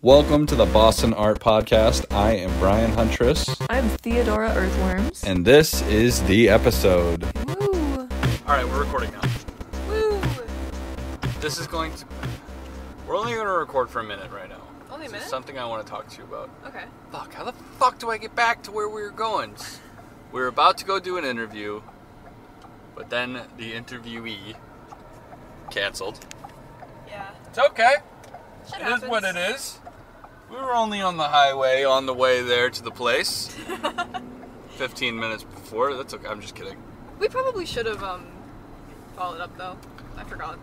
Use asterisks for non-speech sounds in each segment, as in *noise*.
Welcome to the Boston Art Podcast. I am Brian Huntress, I'm Theodora Earthworms. and this is the episode. Woo! All right, we're recording now. Woo! This is going to. We're only going to record for a minute right now. Only a This is minute? something I want to talk to you about. Okay. Fuck, how the fuck do I get back to where we were going? We were about to go do an interview, but then the interviewee canceled. Yeah. It's okay. Shit It is what it is. We were only on the highway on the way there to the place. *laughs* 15 minutes before. That's okay. I'm just kidding. We probably should have um followed up though. I forgot.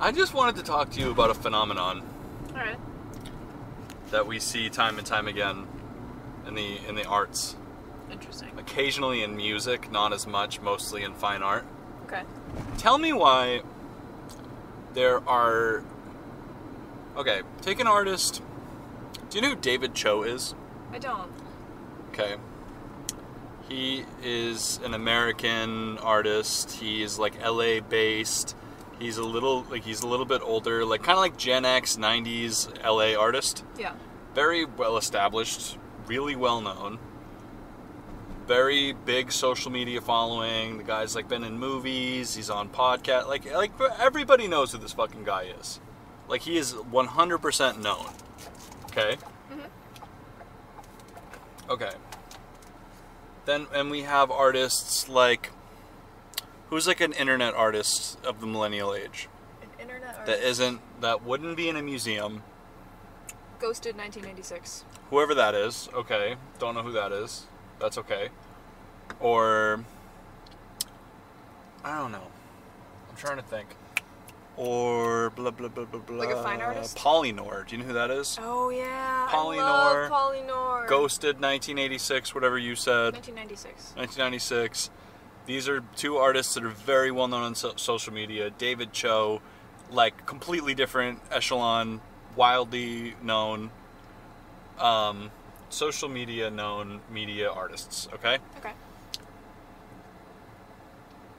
I just wanted to talk to you about a phenomenon All right. that we see time and time again in the in the arts. Interesting. Occasionally in music, not as much, mostly in fine art. Okay. Tell me why there are Okay, take an artist. Do you know who David Choe is? I don't. Okay. He is an American artist. He's like LA based. He's a little like he's a little bit older, like kind of like Gen X 90s LA artist. Yeah. Very well established, really well known. Very big social media following. The guy's like been in movies, he's on podcast. Like like everybody knows who this fucking guy is. Like he is 100% known. Okay? Mm-hmm. Okay. Then and we have artists like who's like an internet artist of the millennial age An internet artist. that isn't that wouldn't be in a museum. Ghosted 1996. Whoever that is, okay. Don't know who that is. That's okay. Or I don't know. I'm trying to think. Or blah blah blah blah blah. Like a fine artist? Polly Nor. Do you know who that is? Oh yeah. Polly Nor. I love Polly Nor. Ghosted 1986, whatever you said. 1996. 1996. These are two artists that are very well known on so- social media. David Choe, like completely different echelon, wildly known, um, social media known media artists. Okay, Okay.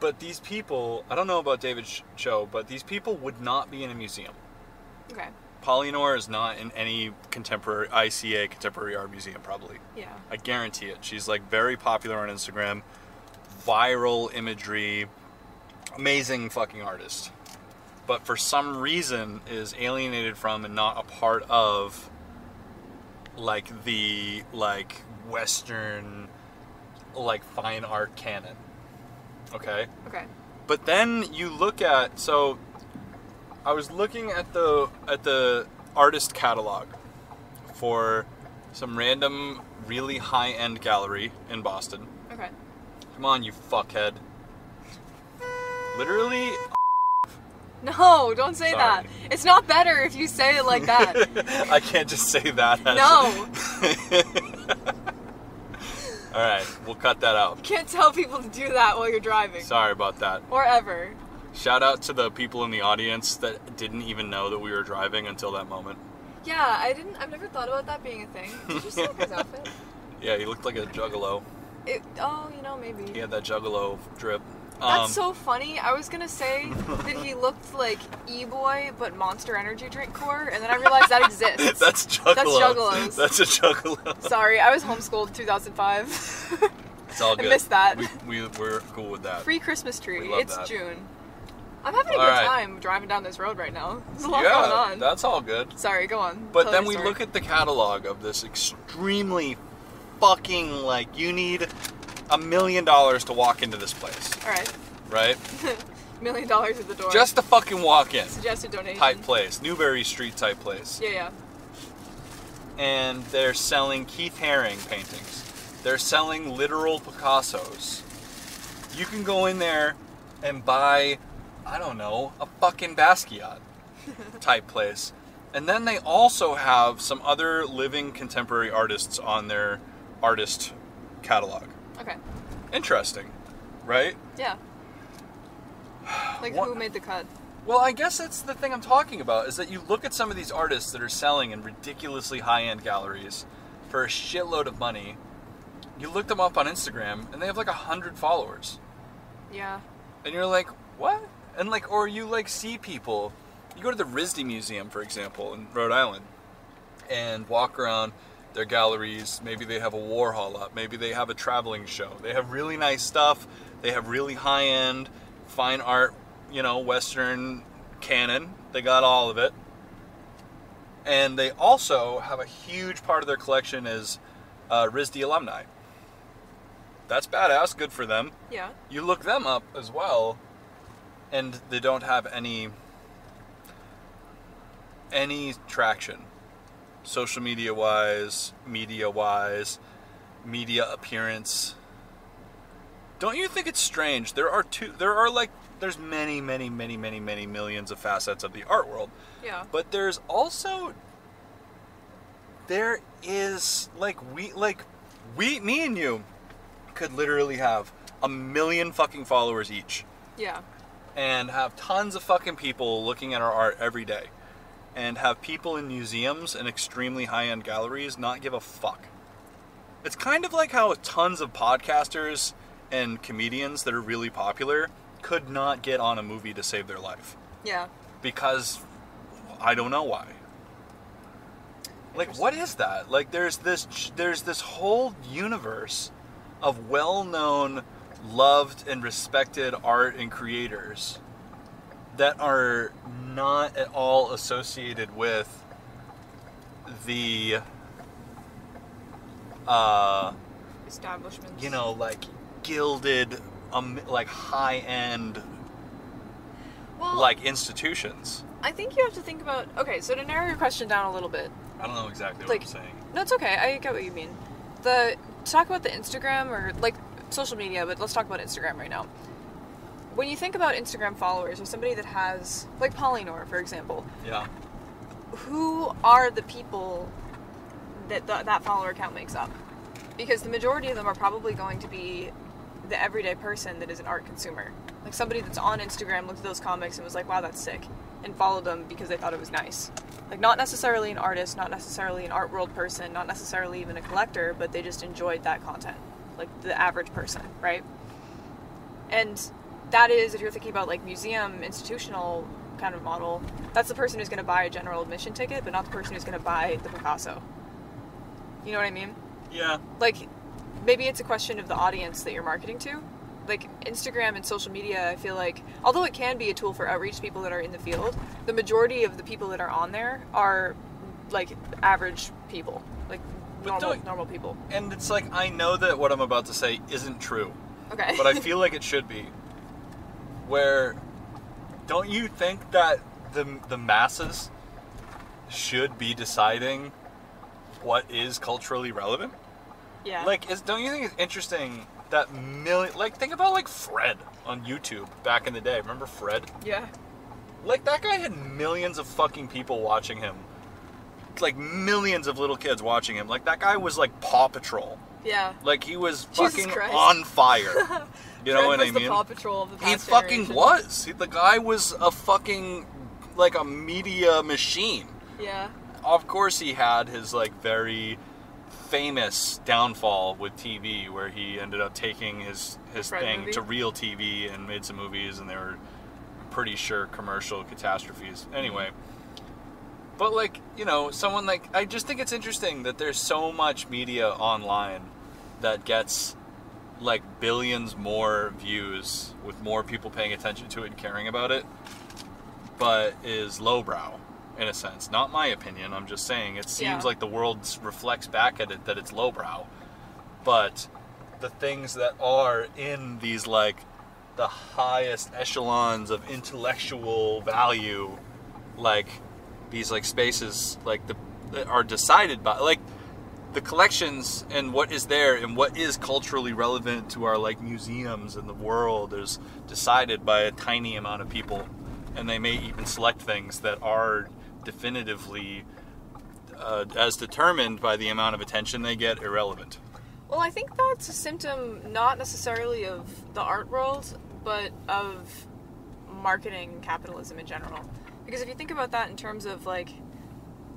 But these people, I don't know about David Ch- Choe, but these people would not be in a museum. Okay. Polly Nor is not in any contemporary ICA contemporary art museum, probably. Yeah. I guarantee it. She's like very popular on Instagram, viral imagery, amazing fucking artist. But for some reason is alienated from and not a part of like the like western like fine art canon. Okay? Okay. But then you look at so I was looking at the at the artist catalog for some random really high-end gallery in Boston. Okay. Come on, you fuckhead. Literally *laughs* No, don't say that. It's not better if you say it like that. *laughs* I can't just say that. as- no. *laughs* All right, we'll cut that out. You *laughs* can't tell people to do that while you're driving. Sorry about that. Or ever. Shout out to the people in the audience that didn't even know that we were driving until that moment. Yeah, I didn't. I've never thought about that being a thing. Did you see his outfit? *laughs* Yeah, he looked like a juggalo. It, oh, you know, maybe. He had that juggalo drip. That's Um, so funny. I was gonna say that he *laughs* looked like E-boy, but Monster Energy drink core, and then I realized that exists. *laughs* That's juggalo. That's juggalos. That's a juggalo. Sorry, I was homeschooled 2005. It's all *laughs* I good. missed that. We, we we're cool with that. Free Christmas tree. It's that. June. I'm having a All good right. time driving down this road right now. There's a lot yeah, going on. that's all good. Sorry, go on. But Tell then we story. look at the catalog of this extremely fucking like you need a million dollars to walk into this place, All right, right? *laughs* million dollars at the door. Just to fucking walk in. suggested donation. Type place, Newbury Street type place. Yeah, yeah. and they're selling Keith Haring paintings. They're selling literal Picassos. You can go in there and buy, I don't know, a fucking Basquiat *laughs* type place. And then they also have some other living contemporary artists on their artist catalog. Okay. Interesting, right? Yeah. *sighs* Like What- who made the cut? Well, I guess that's the thing I'm talking about is that you look at some of these artists that are selling in ridiculously high-end galleries for a shitload of money. You look them up on Instagram and they have like a hundred followers, Yeah. and you're like, what? And like, or you like see people. You go to the RISD Museum, for example, in Rhode Island, and walk around their galleries. Maybe they have a Warhol up. Maybe they have a traveling show. They have really nice stuff. They have really high end, fine art, you know, Western canon. They got all of it. And they also have a huge part of their collection is uh, RISD alumni. That's badass. Good for them. Yeah. You look them up as well, and they don't have any any traction, social media wise, media wise, media appearance. Don't you think it's strange? There are two. There are like there's many, many, many, many, many millions of facets of the art world, Yeah. but there's also there is like we like we me and you could literally have a million fucking followers each Yeah. and have tons of fucking people looking at our art every day and have people in museums and extremely high-end galleries not give a fuck. It's kind of like how tons of podcasters and comedians that are really popular could not get on a movie to save their life Yeah. because I don't know why. Like what is that? Like there's this there's this whole universe of well-known, loved and respected art and creators that are not at all associated with the uh Establishments. you know like gilded um, like high-end well, like institutions. I think you have to think about. Okay, so to narrow your question down a little bit. I don't know exactly what Like- I'm saying. No, it's okay. I get what you mean. The to talk about the Instagram or like social media, but let's talk about Instagram right now. When you think about Instagram followers or somebody that has like Polly Nor, for example, Yeah. who are the people that the, that follower account makes up? Because the majority of them are probably going to be the everyday person that is an art consumer. Like somebody that's on Instagram looked at those comics and was like, "Wow, that's sick," and followed them because they thought it was nice. Like not necessarily an artist, not necessarily an art world person, not necessarily even a collector, but they just enjoyed that content. Like the average person, right? And that is if you're thinking about like museum institutional kind of model, that's the person who's going to buy a general admission ticket, but not the person who's going to buy the Picasso. You know what I mean? Yeah. Like maybe it's a question of the audience that you're marketing to. Like Instagram and social media, I feel like although it can be a tool for outreach people that are in the field, the majority of the people that are on there are like average people, like normal normal people. And it's like I know that what I'm about to say isn't true, Okay. but I *laughs* feel like it should be. Where don't you think that the the masses should be deciding what is culturally relevant? yeah. Like is don't you think it's interesting that million like think about like Fred on YouTube back in the day. Remember Fred? yeah. Like that guy had millions of fucking people watching him. Like millions of little kids watching him. Like that guy was like Paw Patrol. Yeah. Like he was Jesus fucking Christ. on fire. *laughs* You know what I the mean? Paw Patrol of the He fucking generation. was. He, the guy was a fucking like a media machine. Yeah. Of course, he had his like very famous downfall with TV, where he ended up taking his his Fred thing movie? to real TV and made some movies, and they were I'm pretty sure commercial catastrophes. Anyway. But like, you know, someone like I just think it's interesting that there's so much media online that gets like billions more views with more people paying attention to it and caring about it, but is lowbrow in a sense. Not my opinion. I'm just saying it seems Yeah. like the world reflects back at it that it's lowbrow. But the things that are in these like the highest echelons of intellectual value, like these like spaces, like the that are decided by like the collections and what is there and what is culturally relevant to our like museums and the world is decided by a tiny amount of people and they may even select things that are definitively uh, as determined by the amount of attention they get irrelevant Well, I think that's a symptom not necessarily of the art world, but of marketing capitalism in general. Because if you think about that in terms of like,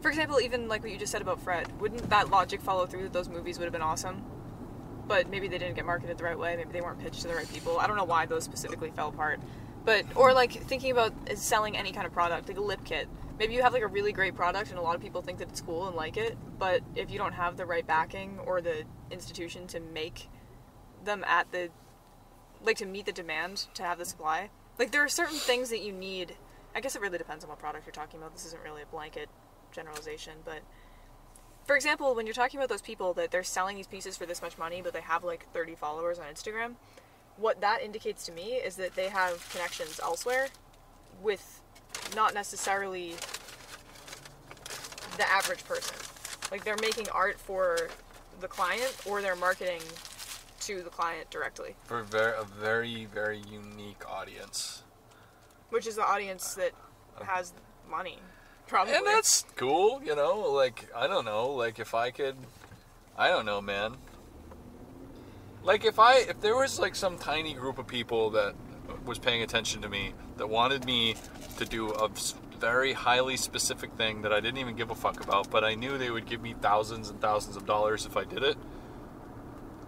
for example, even like what you just said about Fred, wouldn't that logic follow through that those movies would have been awesome? But maybe they didn't get marketed the right way. Maybe they weren't pitched to the right people. I don't know why those specifically fell apart. But or like thinking about selling any kind of product, like a lip kit. maybe you have like a really great product and a lot of people think that it's cool and like it, but if you don't have the right backing or the institution to make them at the like to meet the demand to have the supply, like there are certain things that you need. I guess it really depends on what product you're talking about. This isn't really a blanket generalization, but for example, when you're talking about those people that they're selling these pieces for this much money, but they have like 30 followers on Instagram, what that indicates to me is that they have connections elsewhere with not necessarily the average person. Like they're making art for the client or they're marketing to the client directly, For a very, very unique audience. which is the audience that has money. Probably. And that's cool, you know? Like, I don't know. Like, if I could. I don't know, man. Like, if I. If there was, like, some tiny group of people that was paying attention to me that wanted me to do a very highly specific thing that I didn't even give a fuck about, but I knew they would give me thousands and thousands of dollars if I did it,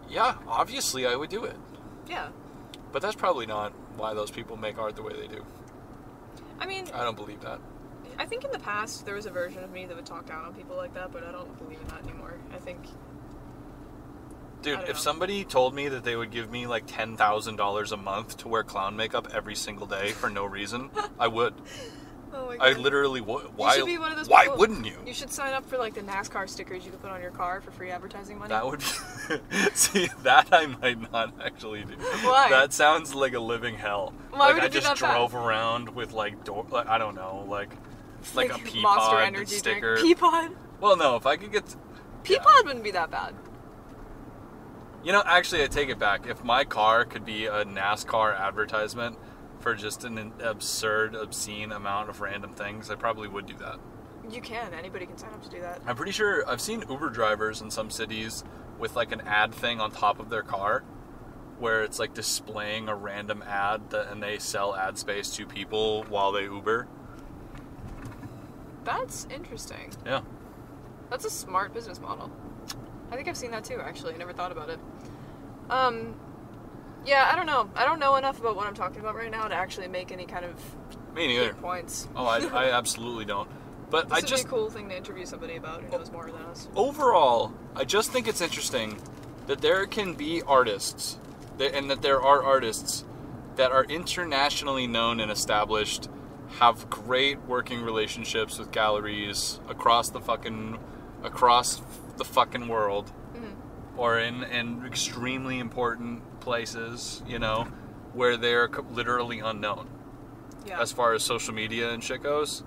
yeah, obviously I would do it. yeah. But that's probably not why those people make art the way they do. I mean, I don't believe that. I think in the past there was a version of me that would talk down on people like that, but I don't believe in that anymore. I think Dude, I if know. somebody told me that they would give me like ten thousand dollars a month to wear clown makeup every single day for no reason, I would. *laughs* Oh my god. I literally would. Why? should be one of those why people- wouldn't you? You should sign up for like the NASCAR stickers you can put on your car for free advertising money. That would be. *laughs* See, that I might not actually do. Why? That sounds like a living hell. Why like would I just bad? drove around with like door. Like, I don't know, like like, a *laughs* pea Monster Energy sticker. drink. Peapod. well, no, if I could get. yeah. Peapod wouldn't be that bad. You know, actually, I take it back. If my car could be a NASCAR advertisement for just an absurd, obscene amount of random things, I probably would do that. You can. Anybody can sign up to do that. I'm pretty sure I've seen Uber drivers in some cities with like an ad thing on top of their car where it's like displaying a random ad that, and they sell ad space to people while they Uber. That's interesting. Yeah. That's a smart business model. I think I've seen that too. Actually, I never thought about it. Um, yeah, I don't know. I don't know enough about what I'm talking about right now to actually make any kind of Me neither. points. Oh, I, I *laughs* absolutely don't. But This I would just be a cool thing to interview somebody about who knows more than us. overall, I just think it's interesting that there can be artists, that, and that there are artists that are internationally known and established, have great working relationships with galleries across the fucking, across the fucking world, mm-hmm. or in in extremely important places, you know, where they're literally unknown Yeah. as far as social media and shit goes.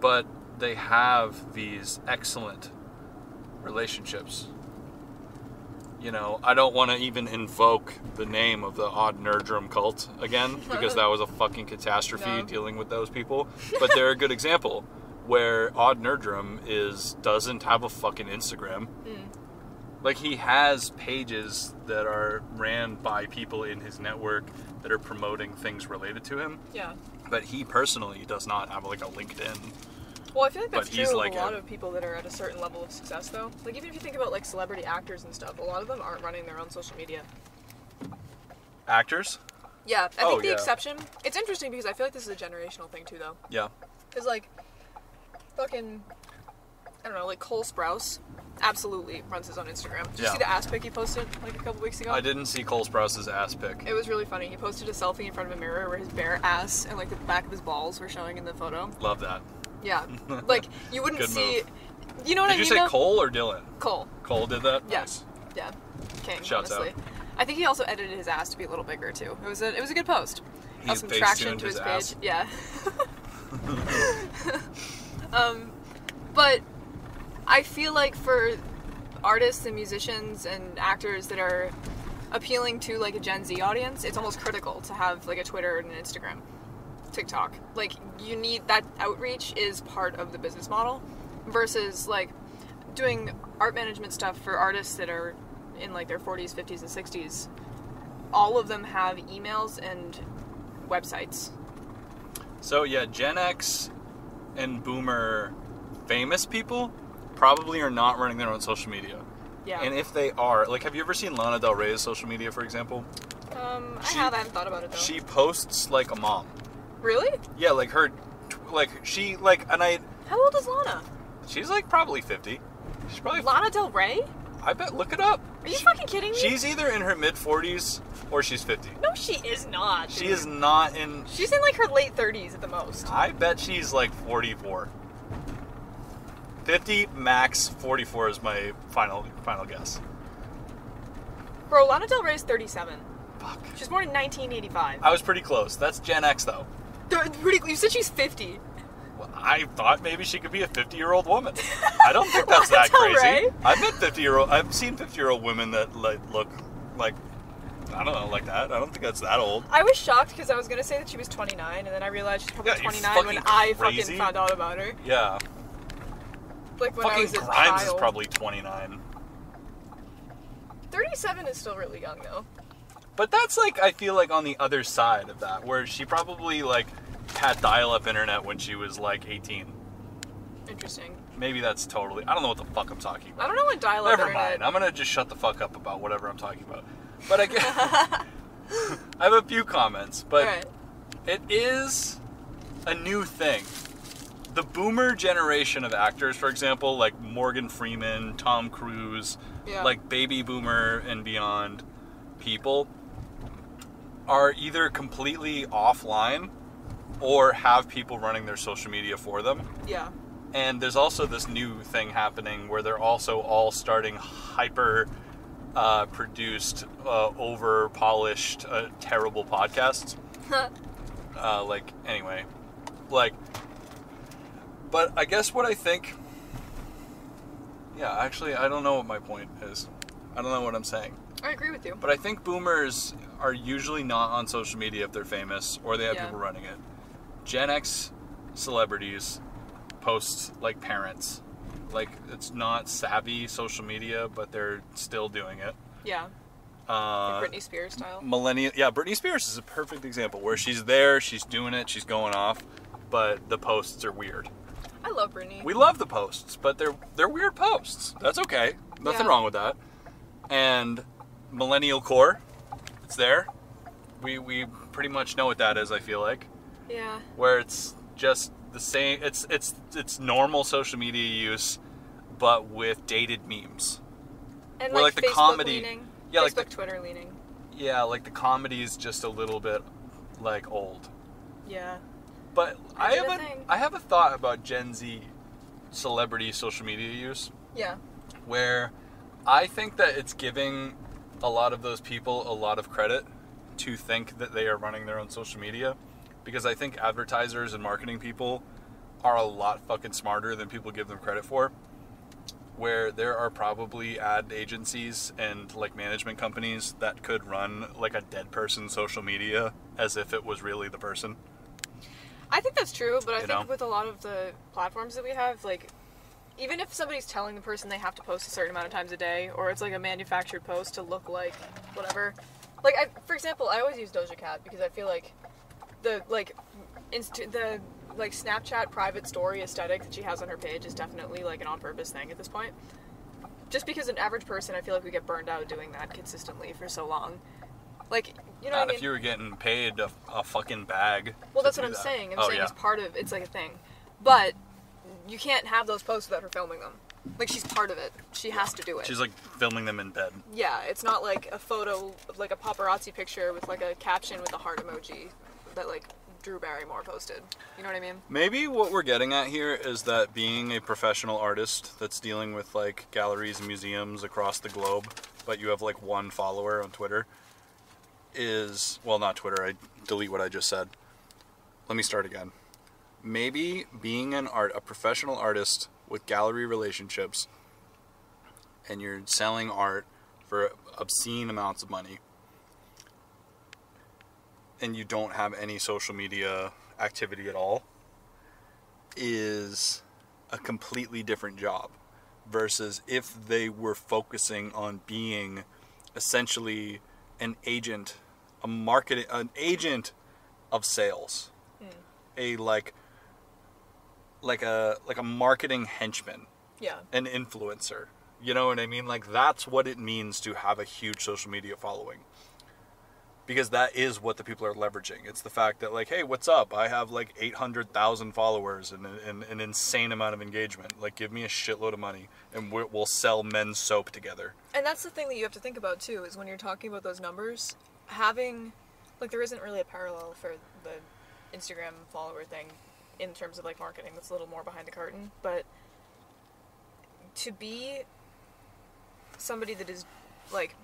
But they have these excellent relationships. You know, I don't want to even invoke the name of the Odd Nerdrum cult again *laughs* because that was a fucking catastrophe No. dealing with those people. *laughs* But they're a good example where Odd Nerdrum is doesn't have a fucking Instagram. Hmm. Like he has pages that are ran by people in his network that are promoting things related to him yeah. but he personally does not have like a LinkedIn. Well, I feel like But that's he's true like of a lot a- of people that are at a certain level of success, though. Like even if you think about like celebrity actors and stuff, a lot of them aren't running their own social media. Actors? Yeah, I Oh, think the yeah. exception. It's interesting because I feel like this is a generational thing too, though. Yeah. Because like, fucking, I don't know, like Cole Sprouse, absolutely runs his own Instagram. Did you Yeah. see the ass pic he posted like a couple weeks ago? I didn't see Cole Sprouse's ass pic. It was really funny. He posted a selfie in front of a mirror where his bare ass and like the back of his balls were showing in the photo. Love that. Yeah, *laughs* like you wouldn't Good see. move. You know what Did I you say though? Cole or Dylan? Cole. Cole did that? Yeah. Yeah. King. Shouts honestly. out. I think he also edited his ass to be a little bigger too. It was a it was a good post. He some traction to his, his page. ass. Yeah. *laughs* um, but I feel like for artists and musicians and actors that are appealing to like a Gen Z audience, it's almost critical to have like a Twitter and an Instagram, TikTok. Like you need that outreach is part of the business model versus like doing art management stuff for artists that are in like their 40s, 50s, and 60s. All of them have emails and websites. So yeah, Gen X and Boomer famous people probably are not running their own social media. Yeah. And if they are, like, have you ever seen Lana Del Rey's social media, for example? um, I have. I haven't thought about it though. She posts like a mom. Really? Yeah, like her like she like and I How old is Lana? she's like probably 50. She's probably Lana Del Rey? I bet look it up. Are you She- fucking kidding me? She's either in her mid 40s or she's 50. no, she is not. She is not in She's in like her late 30s at the most. I bet she's like 44. 50 max 44 is my final final guess. Bro, Lana Del Rey is 37. Fuck. She's born in 1985. I was pretty close. That's Gen X though. You said she's 50. Well, I thought maybe she could be a 50 year old woman. *laughs* I don't think that's that crazy. Rey? I've met 50 year old. I've seen 50 year old women that like look like I don't know like that. I don't think that's that old. I was shocked because I was gonna say that she was 29, and then I realized she's probably Yeah, 29 when I crazy. fucking found out about her. Yeah. Like when I Fucking was a Grimes is probably 29. 37 is still really young though. But that's like I feel like on the other side of that, where she probably like had dial-up internet when she was like 18. Interesting. Maybe that's totally. I don't know what the fuck I'm talking about. I don't know what dial-up Never internet. mind. I'm gonna just shut the fuck up about whatever I'm talking about. But I get. *laughs* I have a few comments, but Alright. it is a new thing. The boomer generation of actors, for example, like Morgan Freeman, Tom Cruise, Yeah. like baby boomer and beyond people, are either completely offline or have people running their social media for them. Yeah. And there's also this new thing happening where they're also all starting hyper uh, produced, uh, over polished, uh, terrible podcasts. Uh, like, anyway, like, but I guess what I think, yeah, actually, I don't know what my point is. I don't know what I'm saying. I agree with you. But I think boomers are usually not on social media if they're famous or they have Yeah. people running it. Gen X celebrities post like parents. Like it's not savvy social media, but they're still doing it. Yeah. Uh, Like Britney Spears style. millennial, yeah, Britney Spears is a perfect example where she's there, she's doing it, she's going off, but the posts are weird. I love Britney. We love the posts, but they're they're weird posts. That's okay. Nothing Yeah. wrong with that. And millennial core, it's there. We we pretty much know what that is. I feel like yeah. where it's just the same. It's it's it's normal social media use, but with dated memes. And Where, like, like, the Facebook comedy- leaning. yeah, like the- Twitter leaning. Yeah, like the comedy is just a little bit like old. Yeah. But I I have a a. I have a thought about Gen Z celebrity social media use. Yeah. where I think that it's giving a lot of those people a lot of credit to think that they are running their own social media because I think advertisers and marketing people are a lot fucking smarter than people give them credit for. Where there are probably ad agencies and like management companies that could run like a dead person social media as if it was really the person. I think that's true, but I You think know? with a lot of the platforms that we have, like, even if somebody's telling the person they have to post a certain amount of times a day, or it's like a manufactured post to look like whatever, like, I, for example, I always use Doja Cat because I feel like the like inst- the like Snapchat private story aesthetic that she has on her page is definitely like an on-purpose thing at this point. Just because an average person, I feel like we get burned out doing that consistently for so long. Like, you know Not what I mean? if you were getting paid a, a fucking bag. Well, that's what I'm that. saying. I'm oh, saying yeah. it's part of it's like a thing, but you can't have those posts without her filming them. Like she's part of it. She has to do it. She's like filming them in bed. yeah, it's not like a photo, like a paparazzi picture with like a caption with a heart emoji that like Drew Barrymore posted. You know what I mean? Maybe what we're getting at here is that being a professional artist that's dealing with like galleries and museums across the globe, but you have like one follower on Twitter is well not Twitter, I delete what I just said. Let me start again. Maybe being an art a professional artist with gallery relationships and you're selling art for obscene amounts of money and you don't have any social media activity at all is a completely different job versus if they were focusing on being essentially an agent a marketing an agent of sales. Hmm. A like like a like a marketing henchman Yeah. an influencer. You know what I mean? Like that's what it means to have a huge social media following. because that is what the people are leveraging. It's the fact that like, hey, what's up? I have like eight hundred thousand followers and, and an insane amount of engagement. Like, give me a shitload of money, and we'll sell men's soap together. And that's the thing that you have to think about too is when you're talking about those numbers, having like there isn't really a parallel for the Instagram follower thing in terms of like marketing. That's a little more behind the curtain, but to be somebody that is like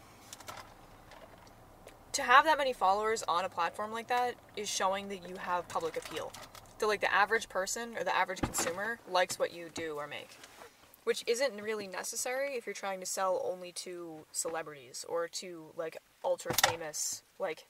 to have that many followers on a platform like that is showing that you have public appeal. That like the average person or the average consumer likes what you do or make. Which isn't really necessary if you're trying to sell only to celebrities or to like ultra famous like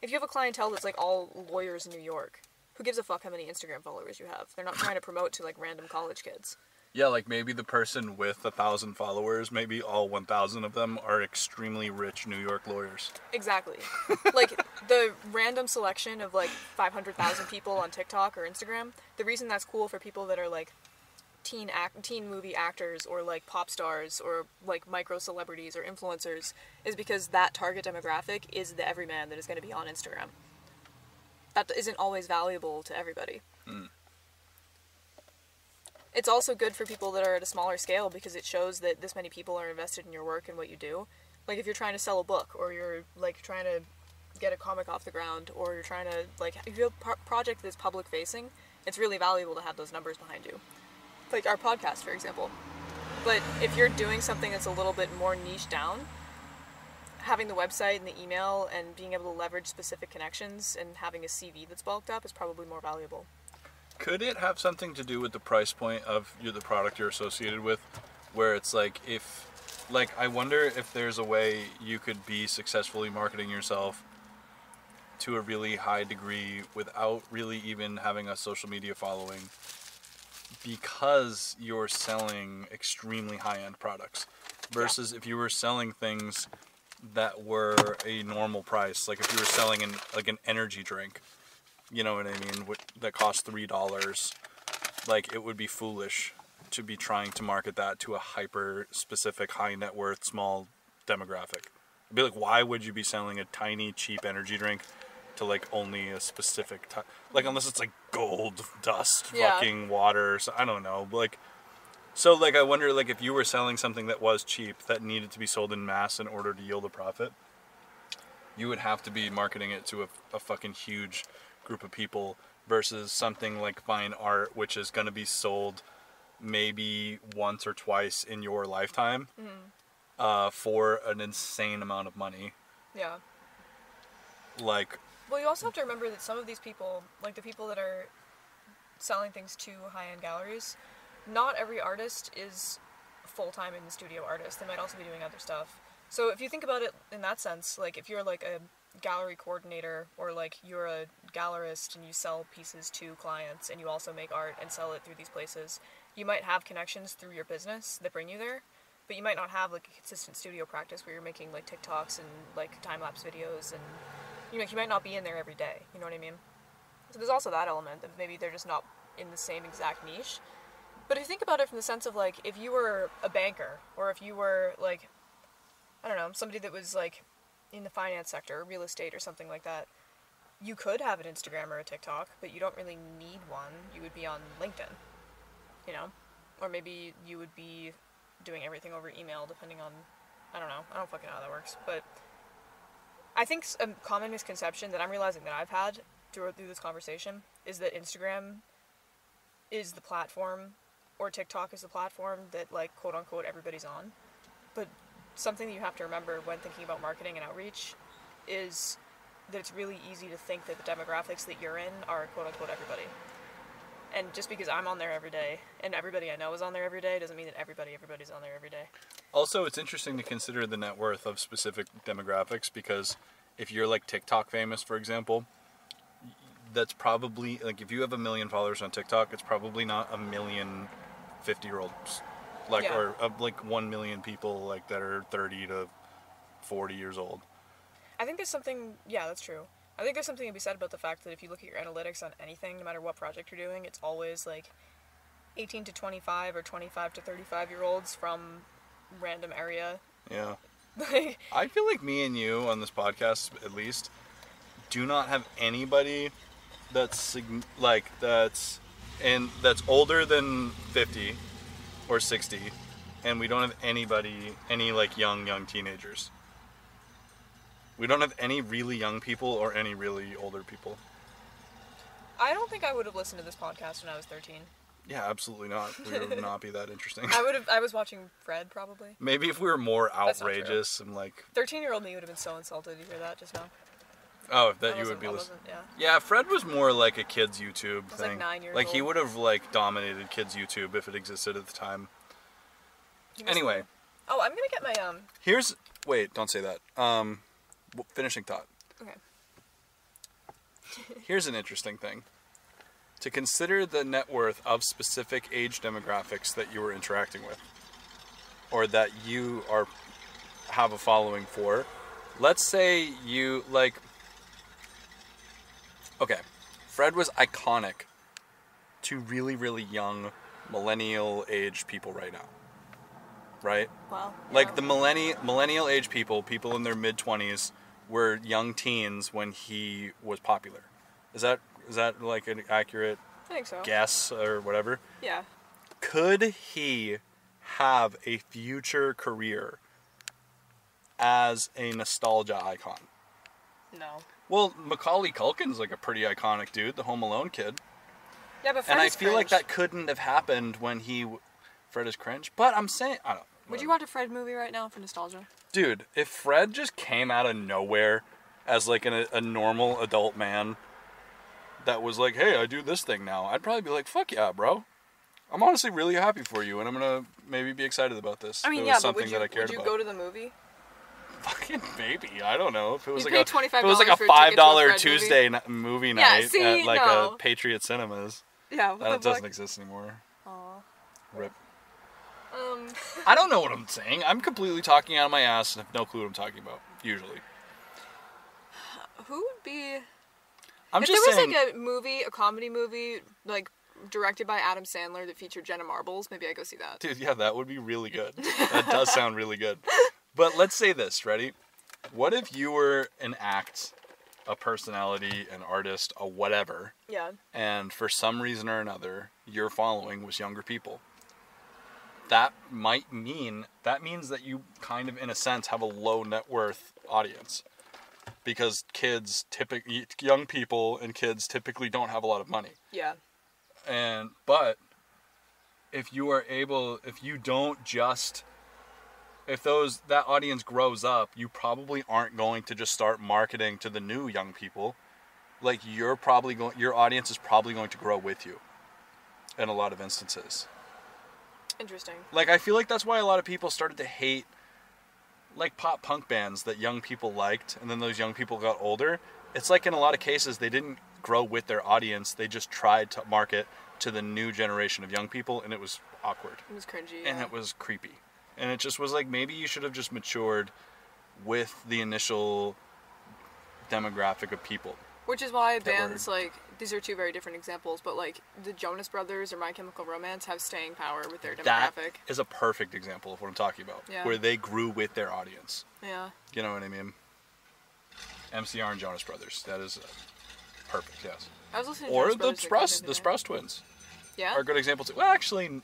if you have a clientele that's like all lawyers in New York, who gives a fuck how many Instagram followers you have? They're not trying to promote to like random college kids. Yeah, like maybe the person with a thousand followers, maybe all one thousand of them are extremely rich New York lawyers. Exactly. *laughs* like the random selection of like 500,000 people on TikTok or Instagram, the reason that's cool for people that are like teen act teen movie actors or like pop stars or like micro celebrities or influencers is because that target demographic is the everyman that is going to be on Instagram. That isn't always valuable to everybody. Hmm. It's also good for people that are at a smaller scale because it shows that this many people are invested in your work and what you do. Like if you're trying to sell a book or you're like trying to get a comic off the ground or you're trying to like if you have a pro- project that's public facing, it's really valuable to have those numbers behind you. Like our podcast, for example. But if you're doing something that's a little bit more niche down, having the website and the email and being able to leverage specific connections and having a CV that's bulked up is probably more valuable. Could it have something to do with the price point of you the product you're associated with, where it's like if, like I wonder if there's a way you could be successfully marketing yourself to a really high degree without really even having a social media following because you're selling extremely high end products versus if you were selling things that were a normal price like if you were selling an like an energy drink you know what i mean what, that costs three dollars like it would be foolish to be trying to market that to a hyper specific high net worth small demographic It'd be like why would you be selling a tiny cheap energy drink to like only a specific type like unless it's like gold dust Yeah. fucking water so i don't know like so like i wonder like if you were selling something that was cheap that needed to be sold in mass in order to yield a profit you would have to be marketing it to a, a fucking huge group of people versus something like fine art which is going to be sold maybe once or twice in your lifetime uh, for an insane amount of money Yeah. like Well, you also have to remember that some of these people, like the people that are selling things to high-end galleries, not every artist is full-time in the studio artist. They might also be doing other stuff. So if you think about it in that sense, like if you're like a gallery coordinator or like you're a gallerist and you sell pieces to clients and you also make art and sell it through these places, you might have connections through your business that bring you there, but you might not have like a consistent studio practice where you're making like TikToks and like time-lapse videos and you know, you might not be in there every day. You know what I mean? So there's also that element of maybe they're just not in the same exact niche. But if you think about it from the sense of like, if you were a banker, or if you were like, I don't know, somebody that was like in the finance sector, real estate, or something like that, you could have an Instagram or a TikTok, but you don't really need one. You would be on LinkedIn, you know, or maybe you would be doing everything over email, depending on, I don't know, I don't fucking know how that works, but. I think a common misconception that I'm realizing that I've had through, through this conversation is that Instagram is the platform or TikTok is the platform that like quote unquote everybody's on. But something that you have to remember when thinking about marketing and outreach is that it's really easy to think that the demographics that you're in are quote unquote everybody. And just because I'm on there every day and everybody I know is on there every day doesn't mean that everybody everybody's on there every day. Also, it's interesting to consider the net worth of specific demographics because if you're like TikTok famous, for example, that's probably like if you have a million followers on TikTok, it's probably not a million 50 year olds, like Yeah. or uh, like one million people like that are 30 to 40 years old. I think there's something, yeah, that's true. I think there's something to be said about the fact that if you look at your analytics on anything, no matter what project you're doing, it's always like 18 to 25 or 25 to 35 year olds from random area. Yeah. *laughs* Like, I feel like me and you on this podcast, at least, do not have anybody that's like that's and that's older than 50 or 60 and we don't have anybody any like young young teenagers we don't have any really young people or any really older people I don't think I would have listened to this podcast when I was 13. yeah absolutely not we would *laughs* not be that interesting I would have. I was watching Fred probably. maybe if we were more That's not true. outrageous and like 13 year old me would have been so insulted to hear that just now. Oh I that you would be listening Yeah. Yeah, Fred was more like a kids YouTube was, like, thing. nine years Like he would have like dominated kids YouTube if it existed at the time. Anyway, Oh, I'm gonna get my um. here's wait, don't say that. Um, finishing thought. Okay. *laughs* Here's an interesting thing. To consider the net worth of specific age demographics that you were interacting with, or that you are have a following for. Let's say you like. Okay, Fred was iconic to really, really young millennial age people right now. Right? Well. Like yeah. the millennial millennial age people, people in their mid twenties, were young teens when he was popular. Is that is that like an accurate so. guess or whatever? Yeah. Could he have a future career as a nostalgia icon? No. Well, Macaulay Culkin's like a pretty iconic dude, the Home Alone kid, Yeah, but Fred and I feel like that couldn't have happened when he. w- Fred is cringe, but I'm saying I don't. Would you watch a Fred movie right now for nostalgia? Dude, if Fred just came out of nowhere as like an, a normal adult man that was like, hey, I do this thing now, I'd probably be like, fuck yeah, bro. I'm honestly really happy for you, and I'm gonna maybe be excited about this. I mean, yeah, but would you that I cared would you about. go to the movie? Fucking maybe. I don't know if it was You'd like a if it was like $25 a five ticket to a movie? Tuesday n- movie Yeah, night see, at like no. a Patriot Cinemas. Yeah. That doesn't exist anymore. Aw. Rip. Um. I don't know what I'm saying. I'm completely talking out of my ass and have no clue what I'm talking about. Usually, Who would be? I'm if just there was saying. like a movie, a comedy movie, like directed by Adam Sandler that featured Jenna Marbles, maybe I go see that. Dude, yeah, that would be really good. *laughs* that does sound really good. But let's say this, ready? What if you were an act, a personality, an artist, a whatever, Yeah. and for some reason or another, your following was younger people? That might mean that means that you kind of in a sense have a low net worth audience. Because kids typically young people and kids typically don't have a lot of money Yeah. and but if you are able if you don't just if those that audience grows up you probably aren't going to just start marketing to the new young people like you're probably going your audience is probably going to grow with you in a lot of instances Interesting. like i feel like that's why a lot of people started to hate like pop punk bands that young people liked and then those young people got older it's like in a lot of cases they didn't grow with their audience they just tried to market to the new generation of young people and it was awkward It was cringy. and yeah. it was creepy and it just was like maybe you should have just matured with the initial demographic of people Which is why that bands like these are two very different examples, but like the Jonas Brothers or My Chemical Romance have staying power with their demographic. is a perfect example of what i'm talking about Yeah. where they grew with their audience Yeah. You know what I mean? MCR and Jonas Brothers. That is perfect. Yes. I was listening to Or Jonas the Sprouse, the the. Sprouse twins Yeah. are a good example too. Well, actually,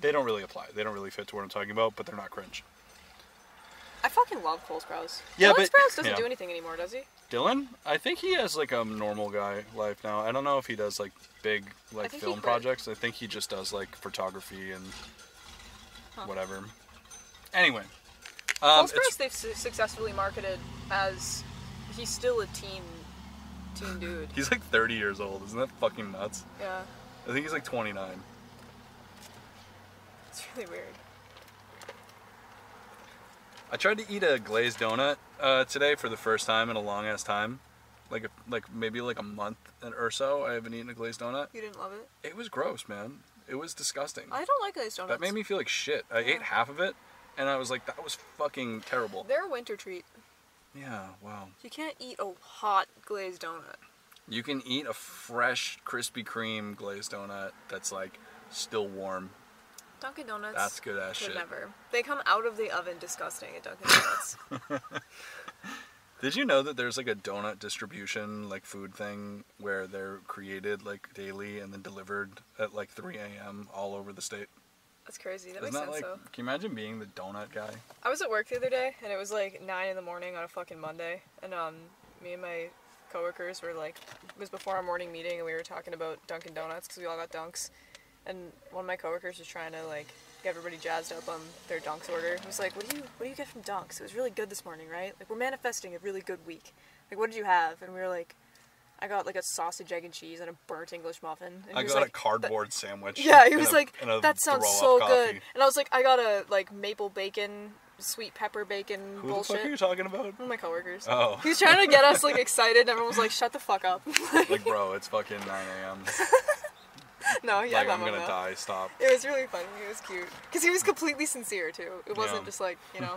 they don't really apply. They don't really fit to what I'm talking about, but they're not cringe. I fucking love Cole Sprouse. Yeah, Dylan but- Sprouse doesn't yeah. do anything anymore, does he? Dylan, I think he has like a normal guy life now. I don't know if he does like big like he film projects. I think he just does like photography and Huh. whatever. Anyway, Cole um, Sprouse it's, they've su- successfully marketed as he's still a teen, teen dude. he's like 30 years old. Isn't that fucking nuts? Yeah. I think he's like 29. It's really weird. I tried to eat a glazed donut uh, today for the first time in a long ass time, like a, like maybe like a month or so. I haven't eaten a glazed donut. You didn't love it? It was gross, man. It was disgusting. I don't like glazed donuts. That made me feel like shit. I Yeah. ate half of it, and I was like, that was fucking terrible. They're a winter treat. Yeah, wow. You can't eat a hot glazed donut. You can eat a fresh Krispy Kreme glazed donut that's like still warm. Dunkin' Donuts. That's good ass shit. never. They come out of the oven disgusting at Dunkin' Donuts. *laughs* Did you know that there's like a donut distribution like food thing where they're created like daily and then delivered at like 3 a.m. all over the state? That's crazy. That Isn't makes that sense like? though. Can you imagine being the donut guy? I was at work the other day, and it was like nine in the morning on a fucking Monday, and um, me and my coworkers were like, it was before our morning meeting, and we were talking about Dunkin' Donuts because we all got dunks, and one of my coworkers was trying to like get everybody jazzed up on their dunks order. He was like, "What do you what do you get from dunks? It was really good this morning, right? Like we're manifesting a really good week. Like what did you have?" And we were like. I got like a sausage, egg, and cheese, and a burnt English muffin. And I got like, a cardboard sandwich. yeah, he was a- like, that sounds so good. And I was like, I got a like maple bacon, sweet pepper bacon Who bullshit. the fuck are you talking about? One of my coworkers. Oh. He was trying to get us like *laughs* excited, and everyone was like, "Shut the fuck up." like, bro, it's fucking 9 a.m. *laughs* *laughs* no, yeah, like, I'm gonna die. Stop. It was really funny. It was cute because he was completely sincere too. It wasn't Yeah. just like you know.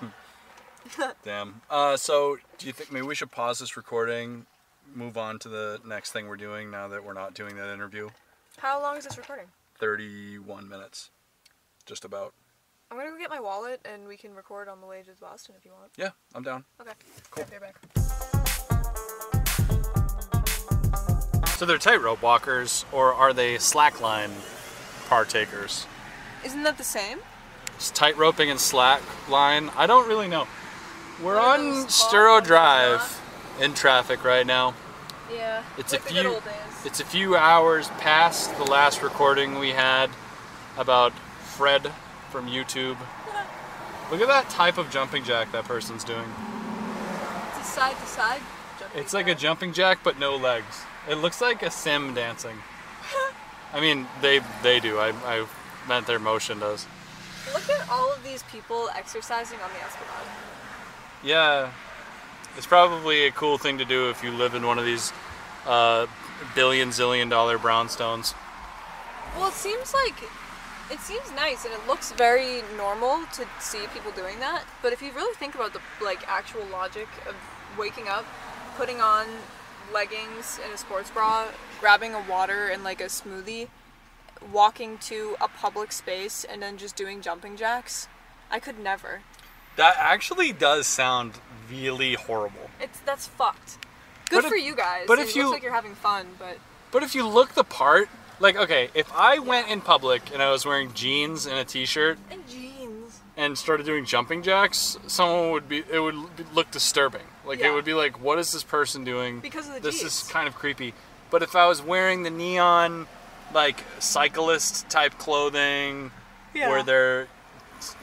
*laughs* *laughs* Damn. Uh, so, do you think maybe we should pause this recording, move on to the next thing we're doing now that we're not doing that interview? How long is this recording? 31 minutes. Just about. I'm gonna go get my wallet, and we can record on the way to Boston if you want. Yeah, I'm down. Okay. Cool. Right So they're tightrope walkers, or are they slackline partakers? Isn't that the same? Is tightroping and slackline? I don't really know. We're of on Storrow Drive in traffic right now. Yeah. It's like a few. good old days. It's a few hours past the last recording we had about Fred from YouTube. *laughs* Look at that type of jumping jack that person's doing. It's a side to side. It's like a jumping jack, but no legs. It looks like a sim dancing. I mean, they they do. I, I meant their motion does. Look at all of these people exercising on the Esplanade. Yeah, it's probably a cool thing to do if you live in one of these uh, billion zillion dollar brownstones. Well, it seems like it seems nice and it looks very normal to see people doing that. But if you really think about the like actual logic of waking up, putting on leggings and a sports bra, grabbing a water and like a smoothie, walking to a public space and then just doing jumping jacks, I could never. That actually does sound really horrible. It's that's fucked. Good But if- for you guys. but It if you- like you're having fun, but But if you look the part, like okay, if I went in public and I was wearing jeans and a t-shirt and jeans. and started doing jumping jacks, someone would be it would look disturbing. Like Yeah. it would be like, what is this person doing? Because of the this is kind of creepy. But if I was wearing the neon, like cyclist type clothing, where they're,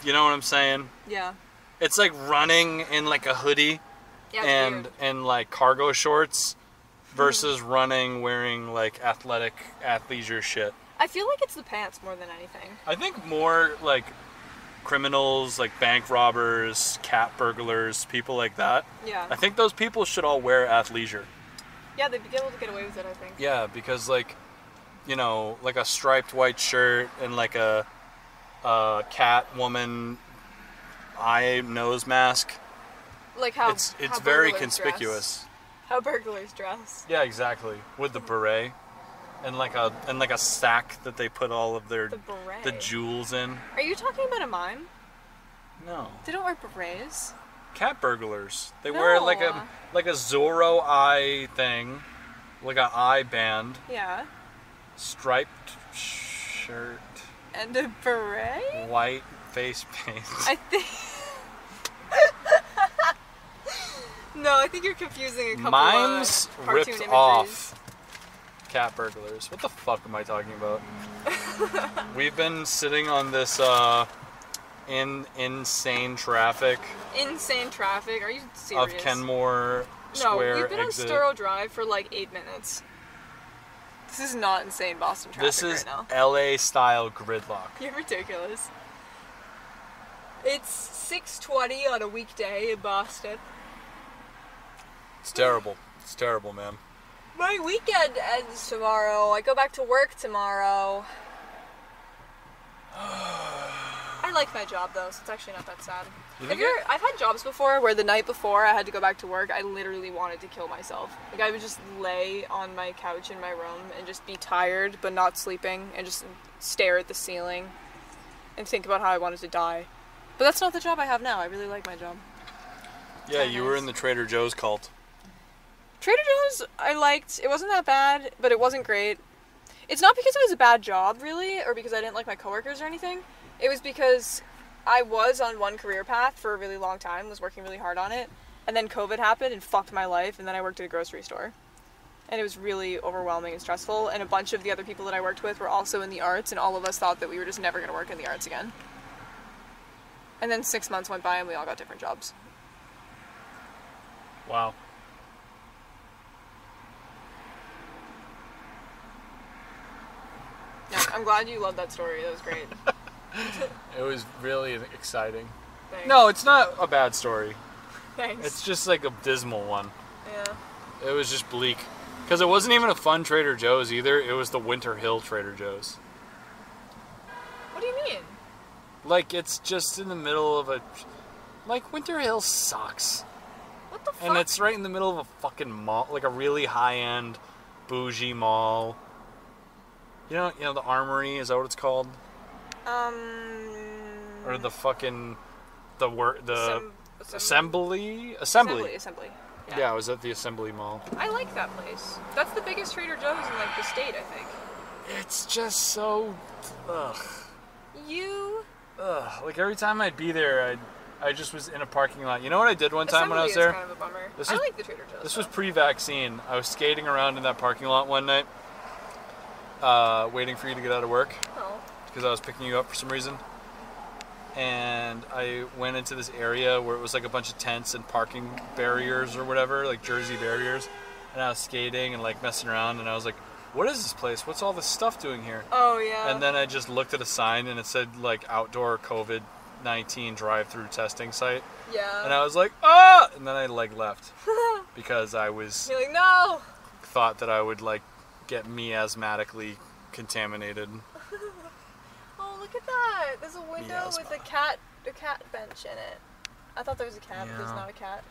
you know what I'm saying? yeah. It's like running in like a hoodie Yeah, and weird. and like cargo shorts hmm. versus running wearing like athletic athleisure shit. I feel like it's the pants more than anything. I think more like criminals, like bank robbers, cat burglars, people like that. Yeah. I think those people should all wear athleisure. Yeah, they'd be able to get away with it, I think. Yeah, because like, you know, like a striped white shirt and like a, a cat woman eye nose mask. Like how it's it's how very conspicuous. Dress. How burglars dress. Yeah, exactly. With the beret and like a and like a sack that they put all of their The the jewels in. Are you talking about a mime? No. They don't wear berets. Cat burglars. They wear like a like a Zorro eye thing, like a eye band, Yeah. striped shirt, And a beret? white face paint. I think. *laughs* no, I think you're confusing a couple Mimes of cartoon ripped imageries. off cat burglars. What the fuck am I talking about? *laughs* We've been sitting on this uh in insane traffic Insane traffic. Are you serious? of Kenmore No, we've been exit. on Storrow Drive for like eight minutes. This is not insane Boston traffic this is right now. LA style gridlock. You're ridiculous. It's 6:20 on a weekday in Boston. It's terrible. It's terrible, man. My weekend ends tomorrow. I go back to work tomorrow. *sighs* I like my job though, so it's actually not that sad. You Have you ever- I've had jobs before where the night before I had to go back to work, I literally wanted to kill myself. Like I would just lay on my couch in my room and just be tired but not sleeping and just stare at the ceiling and think about how I wanted to die. But that's not the job I have now. I really like my job. Yeah, you were in the Trader Joe's cult. Trader Joe's I liked. It wasn't that bad, but it wasn't great. It's not because it was a bad job, really, or because I didn't like my coworkers or anything. It was because I was on one career path for a really long time, was working really hard on it, and then COVID happened and fucked my life, and then I worked at a grocery store. And it was really overwhelming and stressful, and a bunch of the other people that I worked with were also in the arts, and all of us thought that we were just never going to work in the arts again. And then six months went by, and we all got different jobs. Wow. Yeah, I'm glad you loved that story. That was great. *laughs* It was really exciting. Thanks. No, it's not a bad story. thanks. It's just like a dismal one. yeah. It was just bleak. Because it wasn't even a fun Trader Joe's either. It was the Winter Hill Trader Joe's. What do you mean? Like, it's just in the middle of a. Like, Winter Hill sucks. What the fuck? And it's right in the middle of a fucking mall. Like a really high end, bougie mall. You know, you know the Armory, is that what it's called? um. Or the fucking. The word. The. Assem- Assembly? Assembly. Assembly. Assembly. Yeah. I was at the Assembly Mall. I like that place. That's the biggest Trader Joe's in like the state, I think. It's just so. Ugh. You. Ugh. Like every time I'd be there, I I just was in a parking lot. You know what I did one time when I was Assembly there? is kind of a bummer. This I was- like the Trader Joe's. This was pre-vaccine. I was skating around in that parking lot one night, uh, waiting for you to get out of work Oh. because I was picking you up for some reason. And I went into this area where it was like a bunch of tents and parking barriers or whatever, like Jersey barriers. And I was skating and like messing around, and I was like, "What is this place? What's all this stuff doing here?" Oh yeah. And then I just looked at a sign and it said like outdoor COVID 19 drive through testing site. yeah. And I was like, ah! And then I like left *laughs* because I was You're like no. thought that I would like get miasmatically contaminated. *laughs* Oh look at that. There's a window Miasma. with a cat, a cat bench in it. I thought there was a cat, but there's not a cat.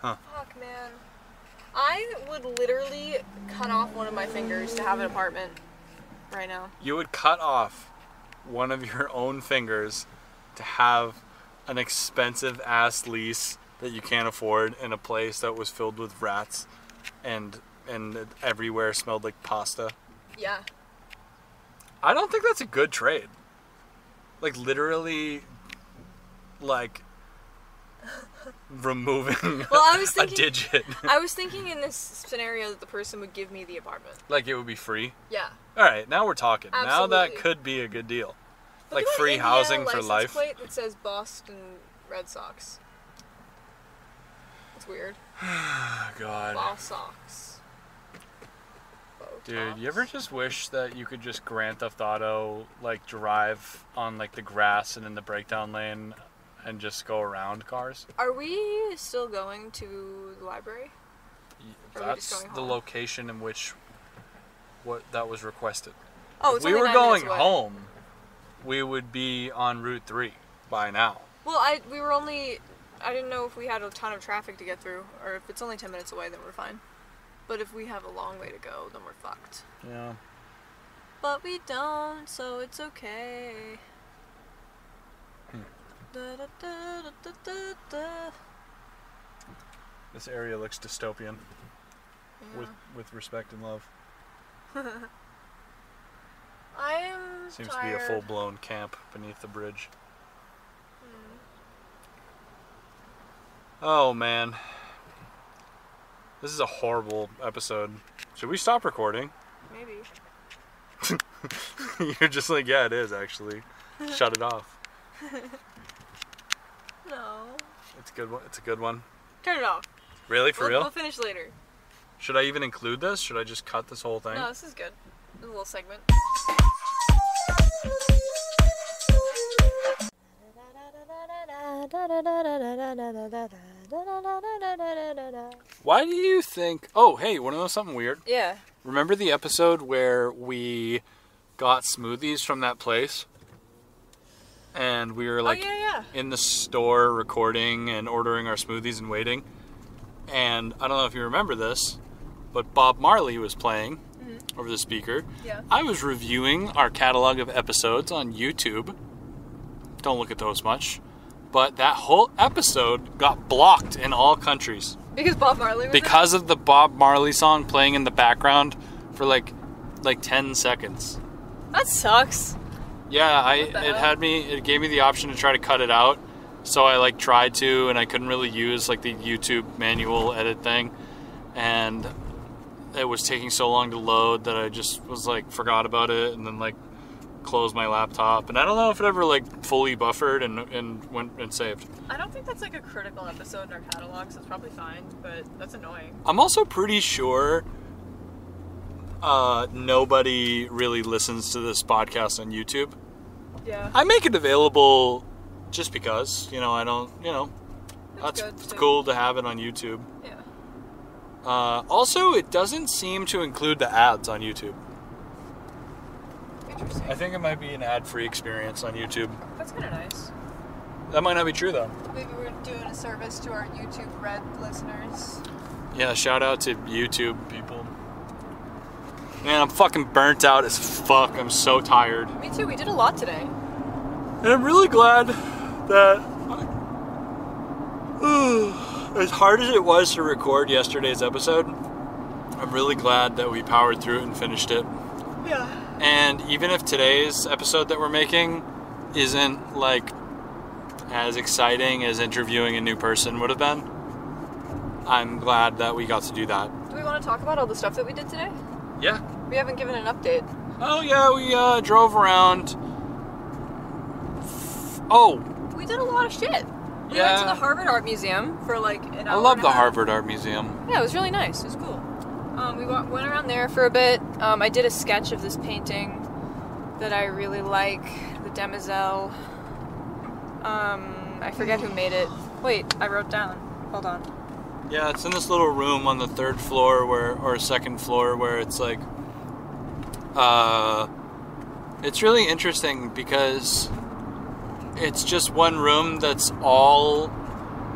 Huh. Fuck man. I would literally cut off one of my fingers to have an apartment right now. You would cut off one of your own fingers to have an expensive ass lease that you can't afford in a place that was filled with rats and and everywhere smelled like pasta. Yeah. I don't think that's a good trade. Like literally like *laughs* removing Well, I was *laughs* a thinking. digit. I was *laughs* thinking in this scenario that the person would give me the apartment. like it would be free. Yeah. All right, now we're talking. Now that could be a good deal. Look Like free housing for life. plate that says Boston Red Sox. It's weird. Oh *sighs* god. Ball Sox. Dude, you ever just wish that you could just Grand Theft Auto like drive on like the grass and in the breakdown lane and just go around cars? Are we still going to the library? Or are we just That's going the home? location in which what that was requested. Oh, it's we only were nine going away. home, we would be on Route 3 by now. Well, I we were only. I didn't know if we had a ton of traffic to get through, or if it's only ten minutes away, then we're fine. But if we have a long way to go, then we're fucked. Yeah. But we don't, so it's okay. Hmm. Da, da, da. This area looks dystopian with with respect and love. *laughs* I am Seems tired. to be a full-blown camp beneath the bridge. Hmm. Oh man. This is a horrible episode. Should we stop recording? Maybe. *laughs* You're just like, yeah, it is actually. Shut it off. *laughs* No. It's a good one. It's a good one. Turn it off. Really, for we'll, real? We'll finish later. Should I even include this? Should I just cut this whole thing? No, this is good. This is a little segment. Why do you think? Oh, hey, want to know something weird? Yeah. Remember the episode where we got smoothies from that place, and we were oh, like oh yeah, yeah. in the store recording and ordering our smoothies and waiting. And I don't know if you remember this, but Bob Marley was playing mm-hmm. over the speaker. Yeah. I was reviewing our catalog of episodes on YouTube. Don't look at those much. But that whole episode got blocked in all countries Because Bob Marley was in it? because of the Bob Marley song playing in the background for like like 10 seconds. That sucks. Yeah, I it hell? had me it gave me the option to try to cut it out. So I like tried to and I couldn't really use like the YouTube manual edit thing and it was taking so long to load that I just was like forgot about it and then like closed my laptop and I don't know if it ever like fully buffered and and went and saved. I don't think that's like a critical episode in our catalog, so it's probably fine, but that's annoying. I'm also pretty sure uh, nobody really listens to this podcast on YouTube. Yeah. I make it available just because, you know, I don't, you know, that's it's cool to have it on YouTube. Yeah. Uh, also, it doesn't seem to include the ads on YouTube. Interesting. I think it might be an ad-free experience on YouTube. That's kind of nice. That might not be true though. Maybe we're doing a service to our YouTube Red listeners. Yeah, shout out to YouTube people. Man, I'm fucking burnt out as fuck. I'm so tired. Me too. We did a lot today. And I'm really glad that, *sighs* as hard as it was to record yesterday's episode, I'm really glad that we powered through it and finished it. Yeah. And even if today's episode that we're making isn't like as exciting as interviewing a new person would have been, I'm glad that we got to do that. Do we want to talk about all the stuff that we did today? Yeah. We haven't given an update. Oh yeah, we uh, drove around. Oh, We did a lot of shit. We went to the Harvard Art Museum for like an hour. I love the. Harvard Art Museum. Yeah, it was really nice. It was cool. Um, we went around there for a bit. Um, I did a sketch of this painting that I really like, the Demoiselle. Um, I forget who made it. Wait, I wrote down. Hold on. Yeah, it's in this little room on the third floor where or second floor where it's like uh it's really interesting because it's just one room that's all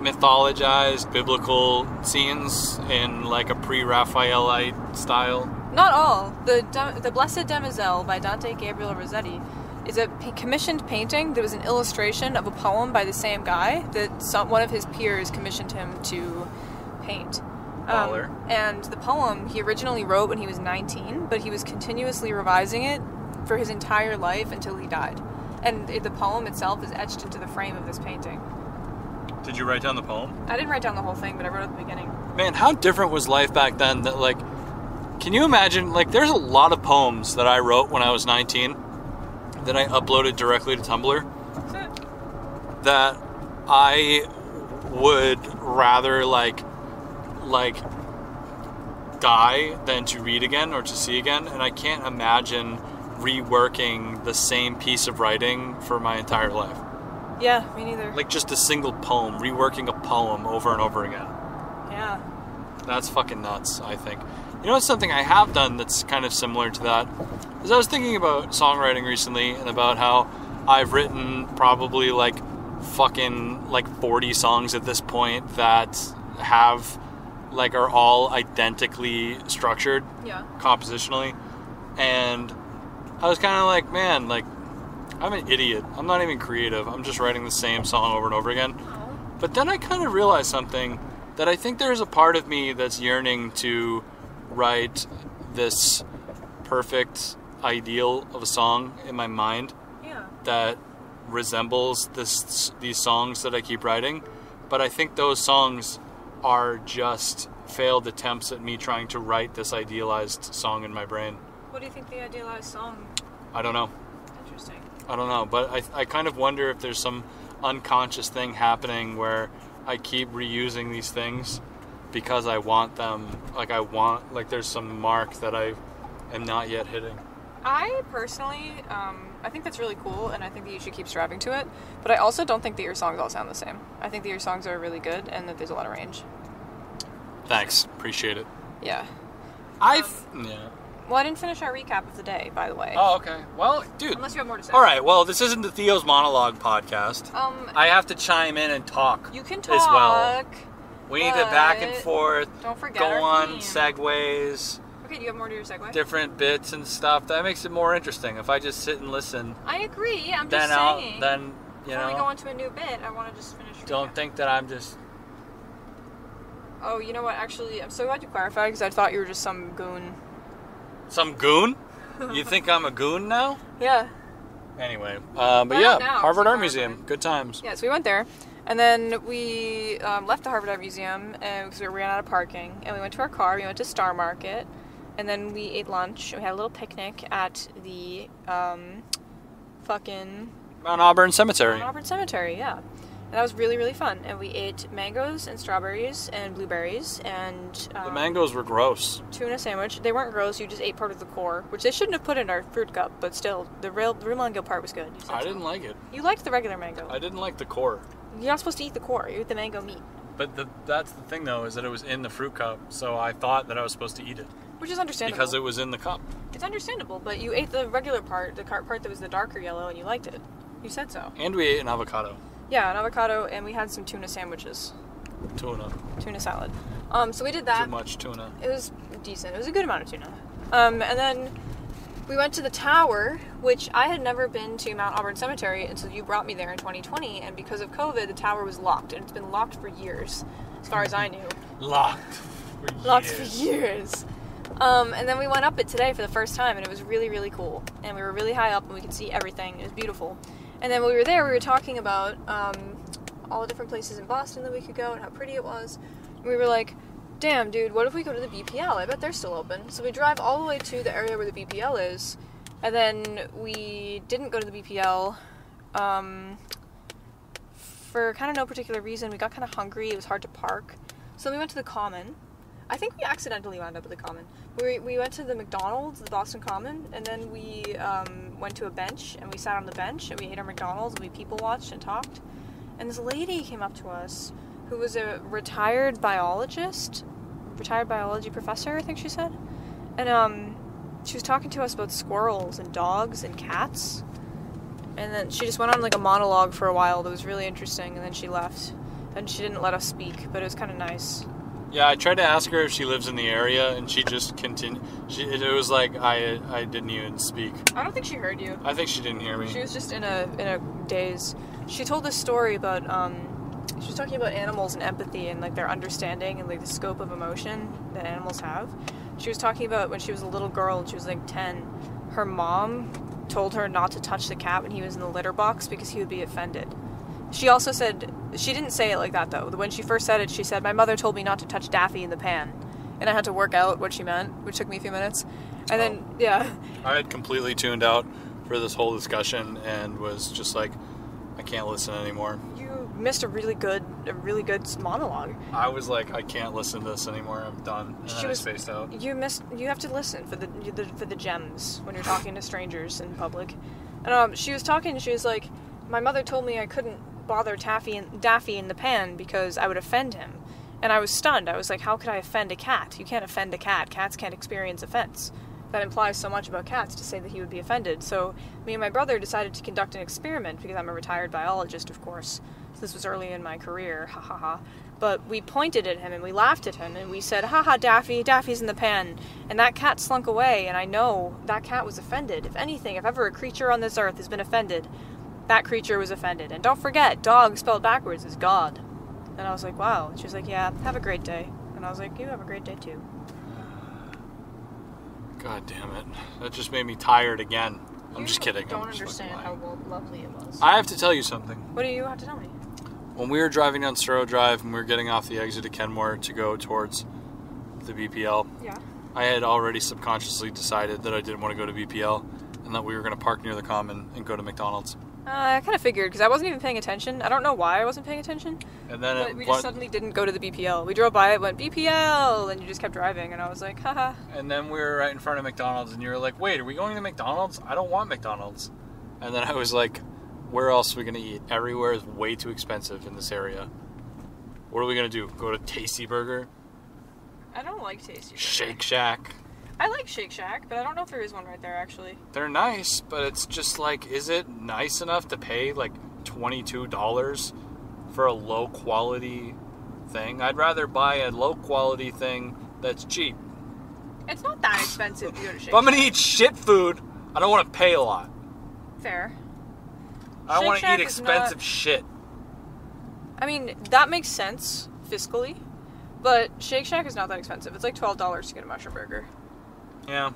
mythologized biblical scenes in like a pre-Raphaelite style. Not all. The the Blessed Demoiselle by Dante Gabriel Rossetti is a commissioned painting that was an illustration of a poem by the same guy that some, one of his peers commissioned him to paint. Um, and the poem he originally wrote when he was 19, but he was continuously revising it for his entire life until he died. And the poem itself is etched into the frame of this painting. Did you write down the poem? I didn't write down the whole thing, but I wrote at the beginning. Man, how different was life back then that like can you imagine like there's a lot of poems that I wrote when I was 19 that I uploaded directly to Tumblr that I would rather like like die than to read again or to see again and I can't imagine reworking the same piece of writing for my entire life. Yeah, me neither. Like just a single poem, reworking a poem over and over again. yeah. That's fucking nuts, I think. You know what's something I have done that's kind of similar to that? Is I was thinking about songwriting recently and about how I've written probably like fucking like 40 songs at this point that have like are all identically structured Yeah. compositionally and I was kind of like, man, like I'm an idiot. I'm not even creative. I'm just writing the same song over and over again. But then I kind of realized something that I think there's a part of me that's yearning to write this perfect ideal of a song in my mind Yeah. that resembles this these songs that I keep writing. But I think those songs are just failed attempts at me trying to write this idealized song in my brain. What do you think the idealized song? I don't know. I don't know, but I, I kind of wonder if there's some unconscious thing happening where I keep reusing these things because I want them. Like I want, like there's some mark that I am not yet hitting. I personally, um, I think that's really cool, and I think that you should keep striving to it. But I also don't think that your songs all sound the same. I think that your songs are really good, and that there's a lot of range. Thanks, appreciate it. Yeah. I've yeah. Well, I didn't finish our recap of the day, by the way. Oh, okay. Well, dude. Unless you have more to say. All right. Well, this isn't the Theo's monologue podcast. Um, I have to chime in and talk. you can talk. as well. We need to back and forth, Don't forget go on theme. segues, Okay, do you have more to your segue? different bits and stuff. That makes it more interesting. If I just sit and listen, I agree. I'm then just I'll saying. then You Before we know? go on to a new bit, I want to just finish. Don't recap. think that I'm just. Oh, you know what? Actually, I'm so glad you clarified because I thought you were just some goon. Some goon? *laughs* you think I'm a goon now? Yeah. Anyway, uh, but yeah, now, Harvard Art Museum, fine. good times. Yeah, so we went there, and then we um, left the Harvard Art Museum because we ran out of parking, and we went to our car. We went to Star Market, and then we ate lunch. And we had a little picnic at the um, fucking Mount Auburn Cemetery. Mount Auburn Cemetery. Yeah, and that was really really fun. And we ate mangoes and strawberries and blueberries and um, The mangoes were gross. tuna sandwich. They weren't gross. You just ate part of the core, which they shouldn't have put in our fruit cup. But still, the real the real mango part was good. I so. didn't like it. You liked the regular mango. I didn't like the core. You're not supposed to eat the core. You eat the mango meat. But the, that's the thing, though, is that it was in the fruit cup, so I thought that I was supposed to eat it Which is understandable. because it was in the cup. It's understandable, but you ate the regular part, the part that was the darker yellow, and you liked it. You said so. And we ate an avocado, Yeah, an avocado, and we had some tuna sandwiches, tuna. tuna salad. Um, so we did that. Too much tuna. It was decent. It was a good amount of tuna. Um, and then we went to the tower, which I had never been to Mount Auburn Cemetery until you brought me there in 2020. And because of COVID, the tower was locked, and it's been locked for years, as far as I knew. Locked. For locked for years. Um, and then we went up it today for the first time, and it was really, really cool. And we were really high up, and we could see everything. It was beautiful. And then when we were there, we were talking about um, all the different places in Boston that we could go and how pretty it was. And we were like, damn, dude, what if we go to the BPL? I bet they're still open. So we drive all the way to the area where the BPL is, and then we didn't go to the BPL. Um, for kind of no particular reason, we got kind of hungry. It was hard to park. So we went to the Common. I think we accidentally wound up at the Common. We, we went to the McDonald's, the Boston Common, and then we um, went to a bench and we sat on the bench and we ate our McDonald's and we people watched and talked. And this lady came up to us who was a retired biologist, retired biology professor, I think she said. And um, she was talking to us about squirrels and dogs and cats. And then she just went on like a monologue for a while that was really interesting, and then she left. And she didn't let us speak, but it was kind of nice. Yeah, I tried to ask her if she lives in the area, and she just continued. She, it it was like I, I didn't even speak. I don't think she heard you. I think she didn't hear me. She was just in a in a daze. She told this story about um, she was talking about animals and empathy and like their understanding and like the scope of emotion that animals have. She was talking about when she was a little girl and she was like ten. Her mom told her not to touch the cat when he was in the litter box because he would be offended. She also said she didn't say it like that though. When she first said it, she said, "My mother told me not to touch Daffy in the pan," and I had to work out what she meant, which took me a few minutes. And then yeah, I had completely tuned out for this whole discussion and was just like, I can't listen anymore. you missed a really good a really good monologue. I was like, I can't listen to this anymore. I'm done. And She then I was- spaced out. You missed. You have to listen for the, the for the gems when you're talking to strangers in public. And um, she was talking. She was like, "My mother told me I couldn't bother Taffy and Daffy in the pan because I would offend him." And I was stunned. I was like, "How could I offend a cat? You can't offend a cat. Cats can't experience offense." That implies so much about cats to say that he would be offended. So me and my brother decided to conduct an experiment because I'm a retired biologist, of course. This was early in my career. Ha ha ha. But we pointed at him and we laughed at him and we said, ha ha, Daffy, Daffy's in the pen. And that cat slunk away, and I know that cat was offended. If anything, if ever a creature on this earth has been offended, that creature was offended. And don't forget, dog spelled backwards is God. And I was like, wow. She was like, yeah, have a great day. And I was like, you have a great day too. God damn it. That just made me tired again. I'm You just kidding. I don't just understand how lovely it was. I have to tell you something. what do you have to tell me? When we were driving down Storrow Drive and we were getting off the exit at Kenmore to go towards the BPL, Yeah. I had already subconsciously decided that I didn't want to go to BPL and that we were going to park near the Common and go to McDonald's. Uh, I kind of figured because I wasn't even paying attention. I don't know why I wasn't paying attention. And then But it we just suddenly didn't go to the BPL. We drove by it, went BPL, and you just kept driving, and I was like, haha. And then we were right in front of McDonald's, and you were like, "Wait, are we going to McDonald's? I don't want McDonald's." And then I was like, "Where else are we gonna eat? Everywhere is way too expensive in this area. What are we gonna do? Go to Tasty Burger, I don't like Tasty. Burger. Shake Shack? I like Shake Shack, but I don't know if there is one right there actually. They're nice, but it's just like, is it nice enough to pay like twenty-two dollars for a low quality thing? I'd rather buy a low quality thing that's cheap. It's not that expensive to go to *laughs* Shake If I'm gonna eat shit food, I don't want to pay a lot. Fair. I Shake want to eat expensive not- shit. I mean, that makes sense fiscally, but Shake Shack is not that expensive. It's like twelve dollars to get a mushroom burger. Yeah,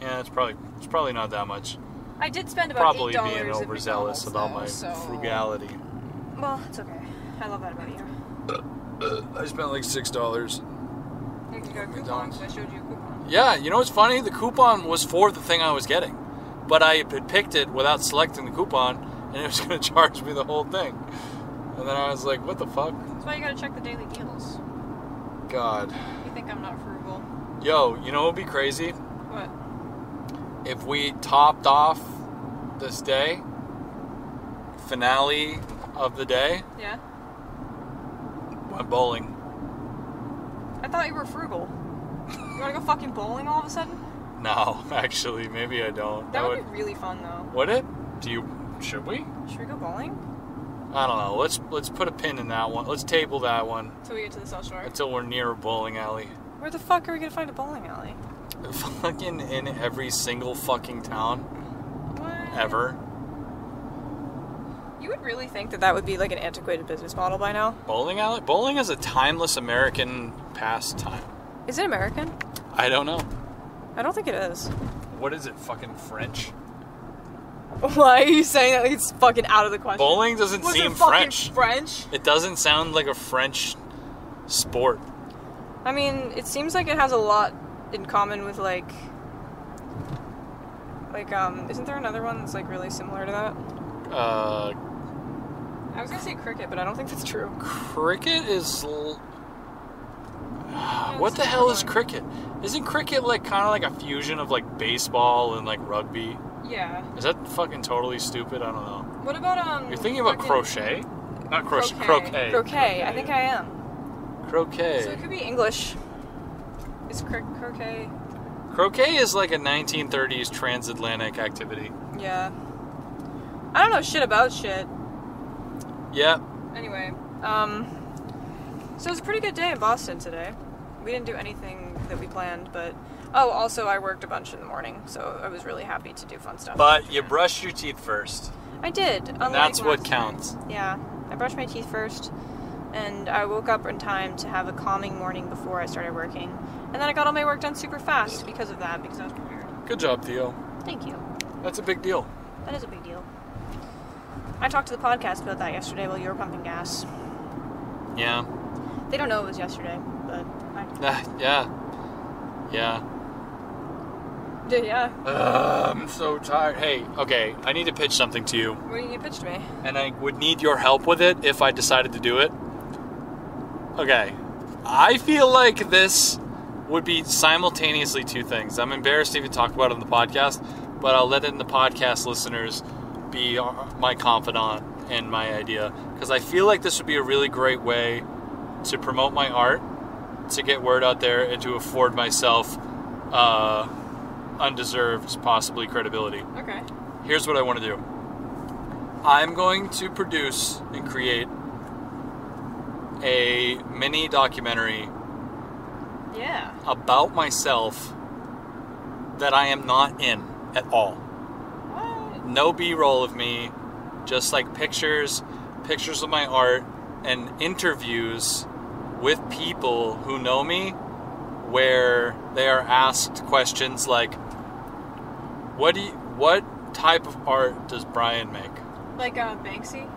yeah, it's probably it's probably not that much. I did spend about Probably eight dollars being overzealous McDonald's, about though, my so- frugality. Well, it's okay. I love that about you. Uh, uh, I spent like six dollars. You can go coupon McDonald's. because I showed you a coupon. Yeah, you know what's funny? The coupon was for the thing I was getting, but I had picked it without selecting the coupon, and it was *laughs* going to charge me the whole thing. And then I was like, "What the fuck?" That's why you gotta check the daily deals. God, You think I'm not frugal? Yo, you know what would be crazy What? if we topped off this day, finale of the day, Yeah. went bowling. I thought you were frugal. You wanna go fucking bowling all of a sudden? No, *laughs* actually, maybe I don't. That would be really fun though. Would it? Do you? Should we? Should we go bowling? I don't know. Let's let's put a pin in that one. Let's table that one Until we get to the South Shore. until we're near a bowling alley. Where the fuck are we gonna find a bowling alley? Fucking in every single fucking town What? ever. You would really think that that would be like an antiquated business model by now? Bowling alley? Bowling is a timeless American pastime. Is it American? I don't know. I don't think it is. What is it? Fucking French? Why are you saying that like it's fucking out of the question? Bowling doesn't Was seem French. French? It doesn't sound like a French sport. I mean, it seems like it has a lot in common with like like um isn't there another one that's like really similar to that? Uh, I was gonna say cricket, but I don't think that's true. cricket is. L- Yeah, *sighs* what the hell is cricket? Isn't cricket like kind of like a fusion of like baseball and like rugby? Yeah. Is that fucking totally stupid? I don't know. What about um? You're thinking about crochet? Not crochet. Croquet. Croquet. Croquet. I think I am. Croquet. So it could be English. Is cro- croquet? Croquet is like a 1930s transatlantic activity. Yeah. I don't know shit about shit. Yep. Anyway, um, so it was a pretty good day in Boston today. We didn't do anything that we planned, but oh, also I worked a bunch in the morning, so I was really happy to do fun stuff. But you brushed your teeth first. I did. And that's what counts. Yeah, I brushed my teeth first, and I woke up in time to have a calming morning before I started working, and then I got all my work done super fast because of that, because I was prepared. Good job, Theo. Thank you. That's a big deal. That is a big deal. I talked to the podcast about that yesterday while you were pumping gas. Yeah. They don't know it was yesterday, but I Ah, *laughs* yeah. Yeah. Yeah. Ugh, I'm so tired. Hey, okay, I need to pitch something to you, What do you pitch to me? and I would need your help with it if I decided to do it. Okay. I feel like this would be simultaneously two things. I'm embarrassed to even talk about it on the podcast, but I'll let it in the podcast listeners be my confidant in my idea because I feel like this would be a really great way to promote my art, to get word out there, and to afford myself uh, undeserved, possibly credibility. Okay. Here's what I want to do. I'm going to produce and create a mini documentary Yeah. about myself that I am not in at all. What? No B-roll of me, just like pictures, pictures of my art and interviews with people who know me where they are asked questions like what do you, what type of art does Brian make? Like uh, Banksy?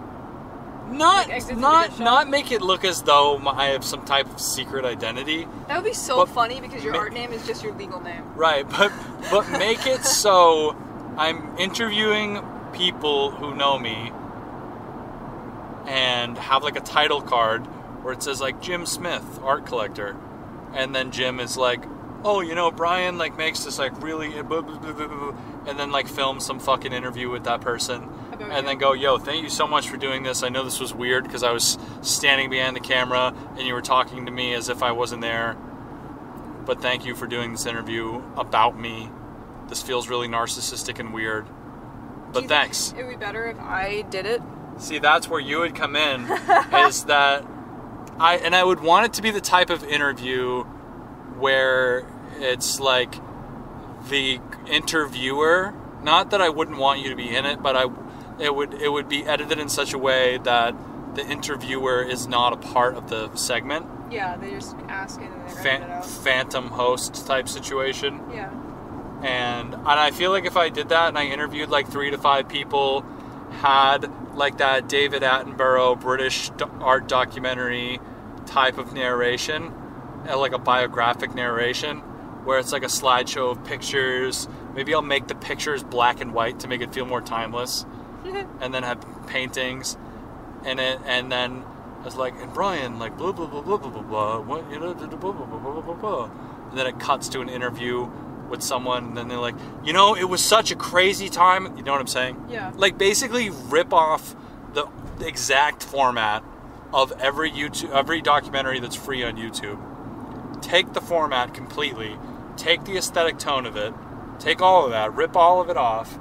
Not Like Exit from the not not make it look as though I have some type of secret identity. That would be so funny because your art name is just your legal name. Right, but but make it *laughs* so I'm interviewing people who know me and have like a title card where it says like Jim Smith, art collector. And then Jim is like, "Oh, you know, Brian like makes this like really eh, blah, blah, blah, blah," and then like film some fucking interview with that person and you. then go, "Yo, thank you so much for doing this. I know this was weird because I was standing behind the camera and you were talking to me as if I wasn't there." but thank you for doing this interview about me. This feels really narcissistic and weird. But thanks. It would be better if I did it. See, that's where you would come in *laughs* is that I and I would want it to be the type of interview where it's like the interviewer, not that I wouldn't want you to be in it, but I it would it would be edited in such a way that the interviewer is not a part of the segment. Yeah, they just ask it and they write it out. phantom host type situation. Yeah. and and I feel like if I did that and I interviewed like three to five people, had like that David Attenborough British art documentary type of narration, uh, like a biographic narration, where it's like a slideshow of pictures. Maybe I'll make the pictures black and white to make it feel more timeless, and then have paintings, and it and then. It's like and Brian like blah blah blah blah blah blah blah what you know blah blah blah blah blah blah blah and then it cuts to an interview with someone and then they're like you know it was such a crazy time you know what i'm saying Yeah. like basically rip off the exact format of every youtube every documentary that's free on youtube take the format completely take the aesthetic tone of it take all of that rip all of it off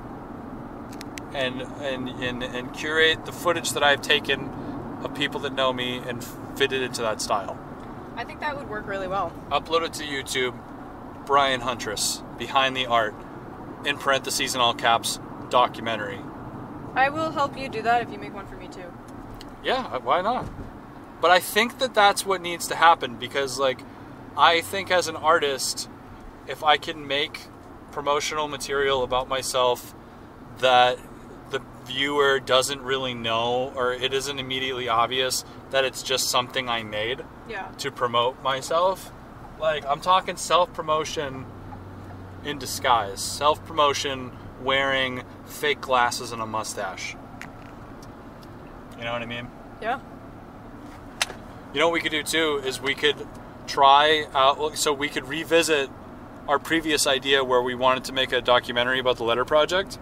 and and and, and curate the footage that i've taken of people that know me and fit it into that style I think that would work really well. upload it to YouTube. Brian Huntress, behind the art, in parentheses and all caps, documentary. I will help you do that if you make one for me too. Yeah, uh, why not? But I think that that's what needs to happen because, like, I think as an artist, if I can make promotional material about myself that the viewer doesn't really know or it isn't immediately obvious that it's just something I made, Yeah. to promote myself. Like I'm talking self promotion in disguise. Self promotion wearing fake glasses and a mustache. You know what I mean? Yeah. You know what we could do too is we could try out so we could revisit our previous idea where we wanted to make a documentary about the letter project.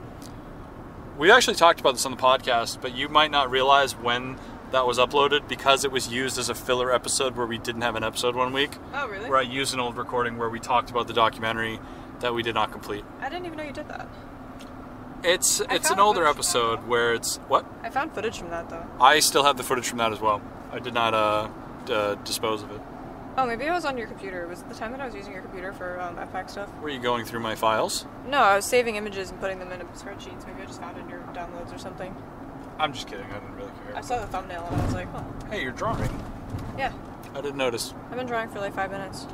We actually talked about this on the podcast, but you might not realize when that was uploaded because it was used as a filler episode where we didn't have an episode one week. Oh, really? where I used an old recording where we talked about the documentary that we did not complete. I didn't even know you did that. It's I it's an older episode where it's what I found footage from that though. I still have the footage from that as well. I did not uh, uh dispose of it. Oh, maybe it was on your computer. Was it the time that I was using your computer for um, FX stuff? Were you going through my files? No, I was saving images and putting them in spreadsheets. Maybe I just found it in your downloads or something. I'm just kidding. I didn't really care. I saw the thumbnail and I was like, oh, Hey, you're drawing. yeah. I didn't notice. I've been drawing for like five minutes.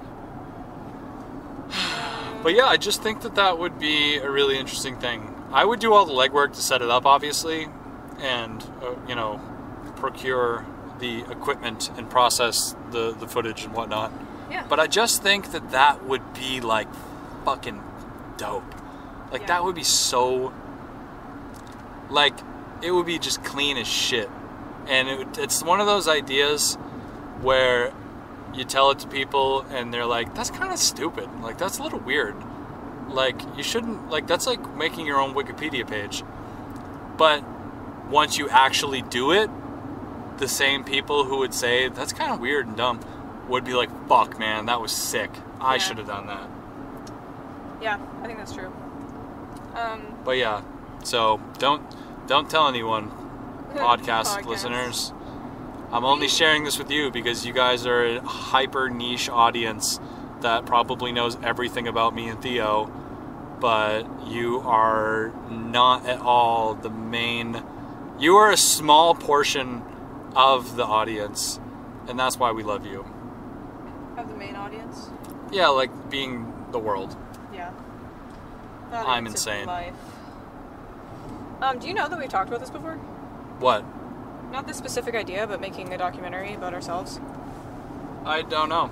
*sighs* But yeah, I just think that that would be a really interesting thing. I would do all the legwork to set it up, obviously, and uh, you know, procure the equipment and process the the footage and whatnot. Yeah. But I just think that that would be like fucking dope. Like Yeah. that would be so like it would be just clean as shit. And it, would- it's one of those ideas where you tell it to people and they're like that's kind of stupid. Like that's a little weird. Like you shouldn't like that's like making your own Wikipedia page. But once you actually do it, the same people who would say that's kind of weird and dumb would be like, "Fuck, man, that was sick. I Yeah. should have done that." Yeah, I think that's true. Um, But yeah, so don't don't tell anyone, *laughs* podcast, Podcast. listeners. I'm only sharing this with you because you guys are a hyper niche audience that probably knows everything about me and Theo, but you are not at all the main. You are a small portion of the audience, and that's why we love you. of the main audience. Yeah, like being the world. Yeah. The I'm insane. Life. Um, do you know that we've talked about this before? What? Not this specific idea, but making a documentary about ourselves. I don't know.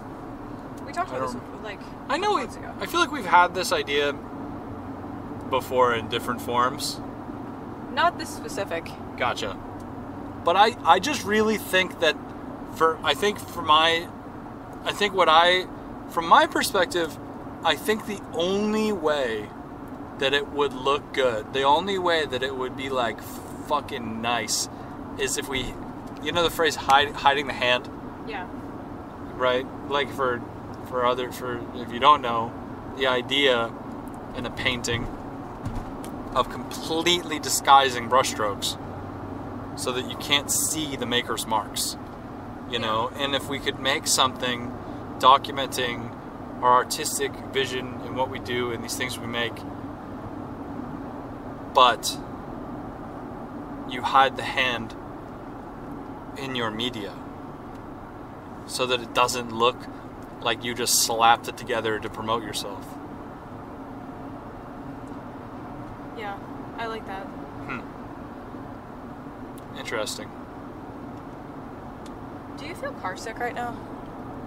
We talked about this like I know. We, months ago. I feel like we've had this idea before in different forms. Not this specific. Gotcha. But I, I just really think that for I think for my I think what I from my perspective, I think the only way that it would look good, the only way that it would be like fucking nice is if we you know the phrase hide, hiding the hand? Yeah. right? Like for for other for if you don't know, the idea in a painting of completely disguising brushstrokes so that you can't see the maker's marks. You know, and if we could make something documenting our artistic vision and what we do and these things we make, but you hide the hand in your media so that it doesn't look like you just slapped it together to promote yourself. Yeah, I like that. Interesting. Do you feel car sick right now?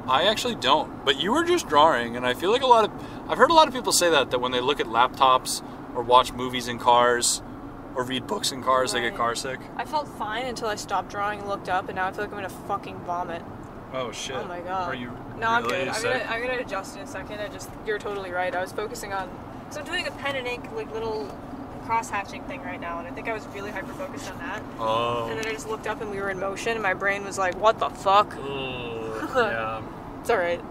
I actually don't, but you were just drawing, and I feel like a lot of I've heard a lot of people say that that when they look at laptops or watch movies in cars or read books in cars, they get Right. car sick. I felt fine until I stopped drawing and looked up, and now I feel like I'm gonna fucking vomit. Oh shit! Oh my god. Are you No, I'm good. I'm gonna I'm gonna adjust in a second. I just you're totally right. I was focusing on so I'm doing a pen and ink like little cross hatching thing right now, and I think I was really hyper focused on that. Oh. And then I just looked up and we were in motion, and my brain was like, "What the fuck?" Ugh, *laughs* yeah. It's all right.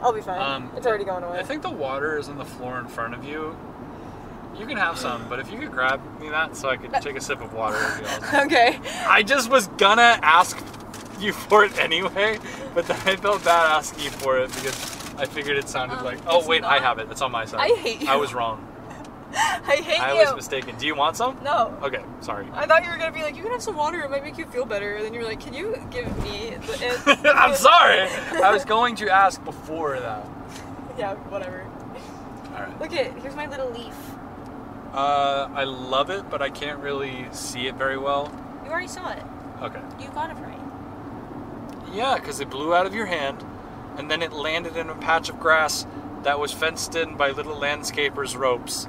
I'll be fine. Um, it's already going away. I think the water is on the floor in front of you. You can have some, but if you could grab me that so I could take a sip of water, *laughs* awesome. okay. I just was gonna ask you for it anyway, but then I felt bad asking you for it because I figured it sounded Um, like. Oh wait, I have it. It's on my side. I hate you. I was wrong. I hate I you. was mistaken. Do you want some? no. Okay, sorry. I thought you were gonna be like, you can have some water, it might make you feel better. And then you were like, can you give me the. It? *laughs* I'm sorry. *laughs* I was going to ask before that. Yeah, whatever. All right. Look at here's my little leaf. Uh, I love it, but I can't really see it very well. You already saw it. Okay. You got it right. Yeah, because it blew out of your hand, and then it landed in a patch of grass that was fenced in by little landscapers' ropes.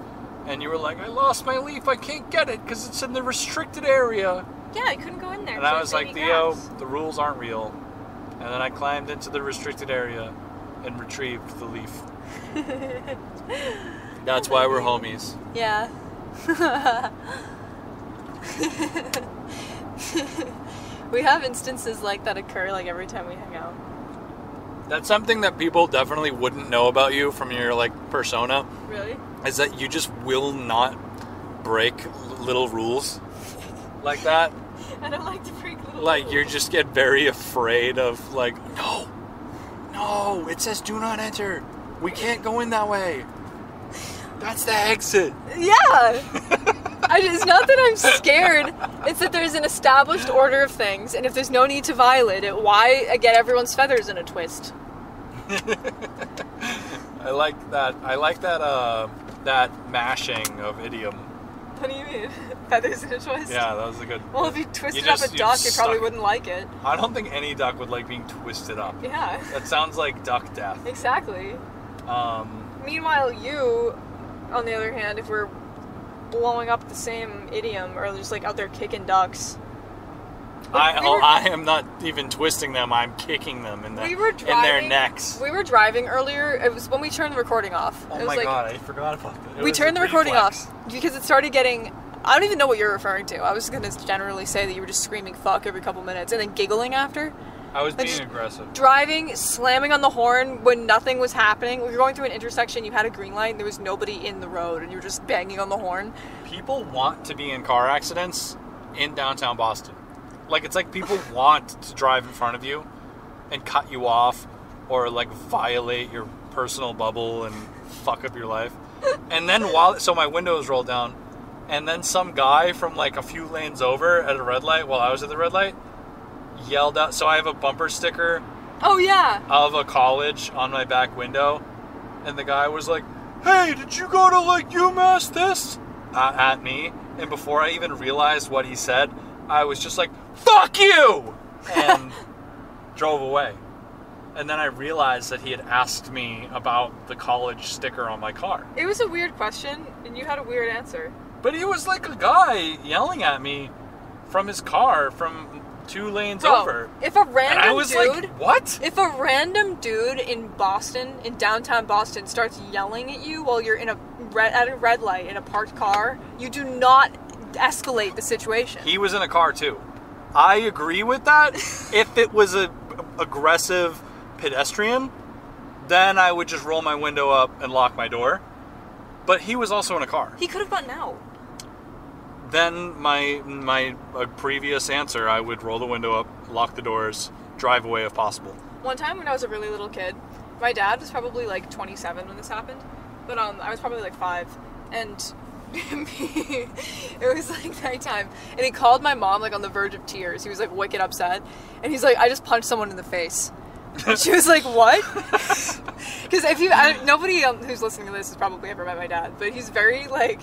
And you were like, I lost my leaf, I can't get it because it's in the restricted area. Yeah, I couldn't go in there. And I was like, Theo, the rules aren't real. And then I climbed into the restricted area and retrieved the leaf. *laughs* That's why we're homies. Yeah. *laughs* we have instances like that occur like every time we hang out. That's something that people definitely wouldn't know about you from your like persona Really? is that you just will not break little rules like that. *laughs* I don't like to break little Like you just get very afraid of like no, no, it says do not enter. We can't go in that way. That's the exit. Yeah. *laughs* I, it's not that I'm scared. It's that there's an established order of things, and if there's no need to violate it, why get everyone's feathers in a twist? *laughs* I like that. I like that. Uh, that mashing of idiom. What do you mean? *laughs* Feathers in a twist? Yeah, that was a good. Well, if you twisted just- up a duck, you probably wouldn't like it. I don't think any duck would like being twisted up. Yeah. That sounds like duck death. Exactly. Um, Meanwhile, you, on the other hand, if we're blowing up the same idiom or just like out there kicking ducks, I, we oh, were- I am not even twisting them. I'm kicking them in, the, we were in their necks. We were driving earlier. It was when we turned the recording off. Oh it was my like, god, I forgot about that. It we turned the recording reflex. off because it started getting. I don't even know what you're referring to. I was gonna generally say that you were just screaming "fuck" every couple minutes and then giggling after. I was I being aggressive. Driving, slamming on the horn when nothing was happening. We were going through an intersection. You had a green light and there was nobody in the road, and you were just banging on the horn. People want to be in car accidents in downtown Boston. Like it's like people want to drive in front of you and cut you off or like violate your personal bubble and fuck up your life. *laughs* And then while so my windows rolled down and then some guy from like a few lanes over at a red light while I was at the red light yelled out so I have a bumper sticker Oh yeah. of a college on my back window, and the guy was like, "Hey, did you go to like UMass this?" Uh, at me, and before I even realized what he said, I was just like, "Fuck you!" and *laughs* drove away. And then I realized that he had asked me about the college sticker on my car. It was a weird question, and you had a weird answer. But he was like a guy yelling at me from his car from two lanes Bro, over. if a random And I was dude, like, "What?" if a random dude in Boston, in downtown Boston, starts yelling at you while you're in a red, at a red light in a parked car, you do not escalate the situation. He was in a car too. I agree with that. *laughs* if it was a aggressive pedestrian, then I would just roll my window up and lock my door. But he was also in a car. He could have gotten out. Then my my uh, previous answer, I would roll the window up, lock the doors, drive away if possible. One time when I was a really little kid, my dad was probably like 27 when this happened, but um, I was probably like five, and *laughs* it was like nighttime, and he called my mom like on the verge of tears. He was like wicked upset, and he's like, "I just punched someone in the face." And *laughs* she was like, "What?" *laughs* Because if you, I, nobody who's listening to this has probably ever met my dad, but he's very like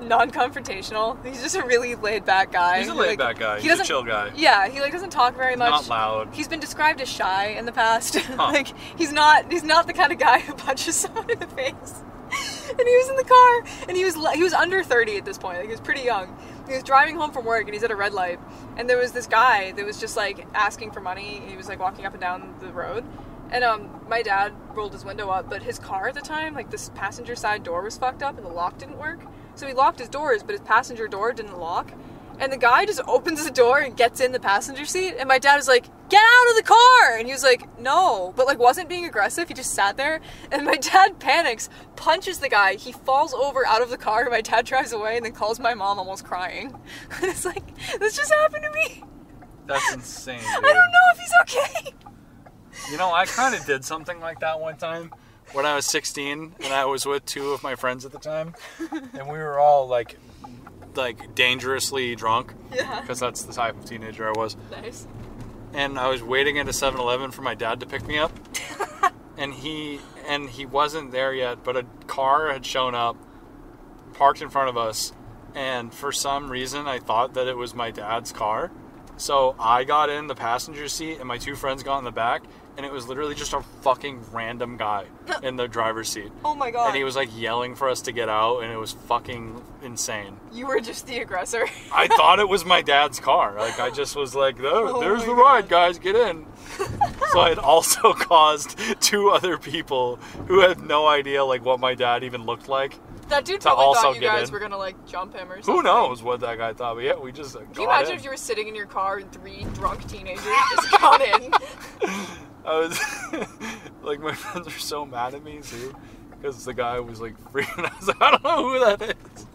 non-confrontational. He's just a really laid-back guy. He's a laid-back guy. he He's a chill guy. Yeah, he like doesn't talk very much. Not loud. He's been described as shy in the past. like he's not he's not the kind of guy who punches someone in the face. *laughs* And he was in the car, and he was he was under thirty at this point. Like he was pretty young. He was driving home from work, and he's at a red light, and there was this guy that was just like asking for money. He was like walking up and down the road, and um, my dad rolled his window up, but his car at the time, like this passenger side door was fucked up, and the lock didn't work. So he locked his doors, but his passenger door didn't lock. And the guy just opens the door and gets in the passenger seat. And my dad was like, Get out of the car! And he was like, No. But like wasn't being aggressive. He just sat there. And my *laughs* dad panics, punches the guy. He falls over out of the car. My dad drives away and then calls my mom almost crying. And *laughs* it's like, this just happened to me. That's *laughs* insane. I don't know if he's okay. You know, I kind of did something like that one time when I was 16 and I was with two of my friends at the time, and we were all like, like dangerously drunk Yeah. because that's the type of teenager I was. Nice. And I was waiting at a 7-Eleven for my dad to pick me up, *laughs* and he and he wasn't there yet, but a car had shown up, parked in front of us, and for some reason I thought that it was my dad's car. So I got in the passenger seat and my two friends got in the back and it was literally just a fucking random guy in the driver's seat. *laughs* Oh my god. And he was like yelling for us to get out and it was fucking insane. you were just the aggressor. I *laughs* thought it was my dad's car. Like I just was like, there, Oh there's the God. ride, guys, get in. *laughs* so I had also caused two other people who had no idea like what my dad even looked like. that dude probably also thought you guys in. were gonna like jump him or something. Who knows what that guy thought? But yeah, we just Can you imagine in. if you were sitting in your car and three drunk teenagers just got in? I was *laughs* like, my *laughs* friends are so mad at me too, because the guy was like freaking. *laughs* I was like, I don't know who that is.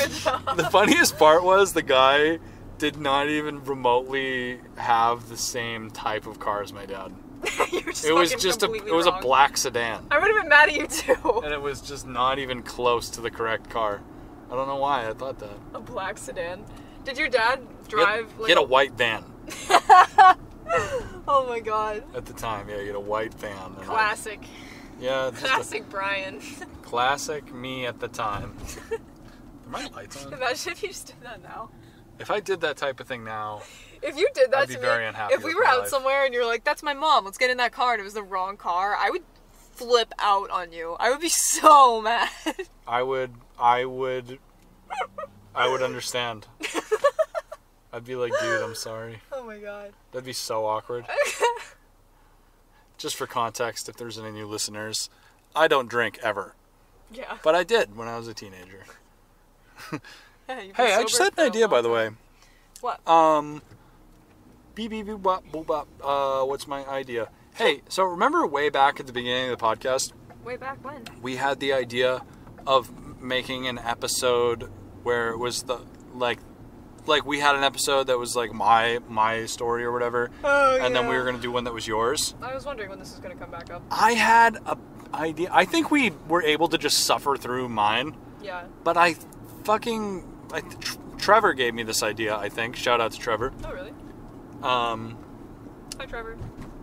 Good job. The funniest part was the guy did not even remotely have the same type of car as my dad. you were just It was just a it was wrong. a black sedan, I would have been mad at you too. and it was just not even close to the correct car. I don't know why I thought that. A black sedan. Did your dad He had- drive he like had a white van *laughs* Oh my god. at the time. Yeah, you had a white van. I- Classic. yeah, just a Classic Brian. *laughs* classic me at the time. *laughs* Are my lights on? Imagine if you just did that now. If I did that type of thing now, If you did that I'd be to very me, unhappy if we were out life. somewhere and you're like, "That's my mom. Let's get in that car," and it was the wrong car, I would flip out on you. I would be so mad. I would, I would, I would understand. I'd be like, dude, I'm sorry. *laughs* oh my god. That'd be so awkward. *laughs* Just for context, if there's any new listeners, I don't drink ever, Yeah. but I did when I was a teenager. *laughs* Yeah, Hey, I just had an idea, by the way. What? Um, beep beep beep bop boop bop. Uh, what's my idea? Hey, so remember way back at the beginning of the podcast, Way back when? we had the idea of making an episode where it was the like like we had an episode that was like my my story or whatever Oh and then we were going to do one that was yours I was wondering when this was gonna come back up. i had a idea i think we were able to just suffer through mine Yeah. but i fucking I, Tr- trevor gave me this idea i think shout out to trevor Oh really? um Hi, Trevor.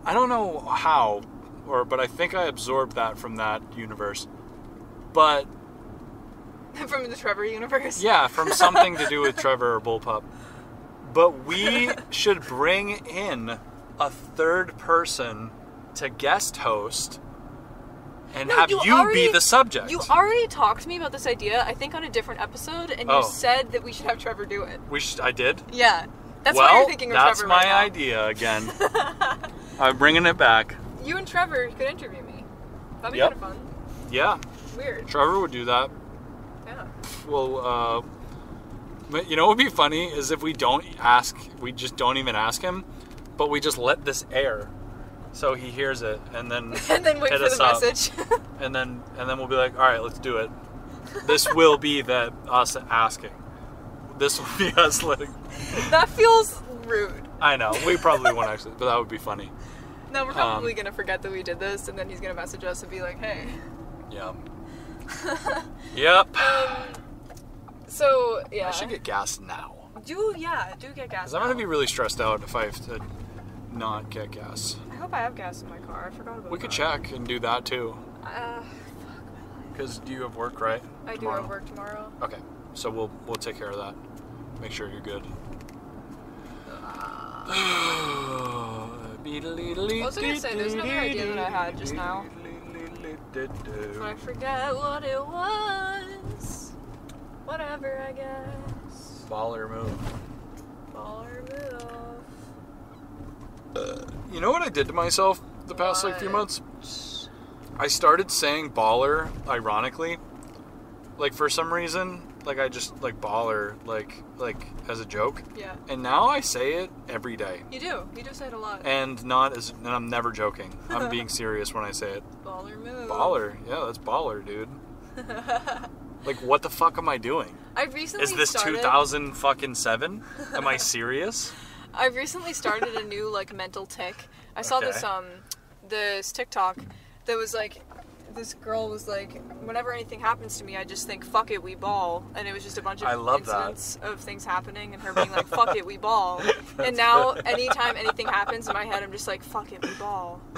i don't know how or but i think i absorbed that from that universe but *laughs* From the Trevor universe. Yeah, from something to do with *laughs* Trevor or Bullpup. But we should bring in a third person to guest host and No, have you you, already- be the subject. You already talked to me about this idea, I think, on a different episode, and Oh. you said that we should have Trevor do it. we should, I did. Yeah. That's well, why you're thinking of that's Trevor my right now. idea again. *laughs* I'm bringing it back. You and Trevor could interview me. That'd be Yep. kind of fun. Yeah, Weird. Trevor would do that. Well, uh, you know what would be funny is if we don't ask, we just don't even ask him, but we just let this air, so he hears it, and then *laughs* And then wait hit for us the up. message. *laughs* and then and then we'll be like, all right, let's do it. This will be the us asking. This will be us letting. that feels rude. I know we probably won't *laughs* actually, but that would be funny. No, we're Um, probably gonna forget that we did this, and then he's gonna message us and be like, "Hey, Yeah. Yep. Um, so yeah. I should get gas now. do yeah, do get gas. Because I'm gonna be really stressed out if I have to not get gas. I hope I have gas in my car. I forgot about We could that. check and do that too. Uh, fuck. Because do you have work, right? I do have work tomorrow. Okay, so we'll we'll take care of that. Make sure you're good. *sighs* I was gonna say, there's another idea that I had just now. *sighs* I forget what it was. Whatever, I guess. Baller move. Baller move. You know what I did to myself the past like few months? I started saying baller ironically. Like for some reason, like I just like baller like like as a joke. Yeah. And now I say it every day. You do. You do say it a lot. And not as and I'm never joking. I'm *laughs* being serious when I say it. Baller move. Baller. Yeah, that's baller, dude. *laughs* Like what the fuck am I doing? I've recently Is this started, 2000 fucking 7? Am I serious? *laughs* I've recently started a new like mental tick. I saw this um this TikTok that was like this girl was like whenever anything happens to me I just think fuck it we ball and it was just a bunch of I love that. incidents of things happening and her being like *laughs* fuck it we ball and now anytime anything happens in my head I'm just like fuck it we ball *laughs*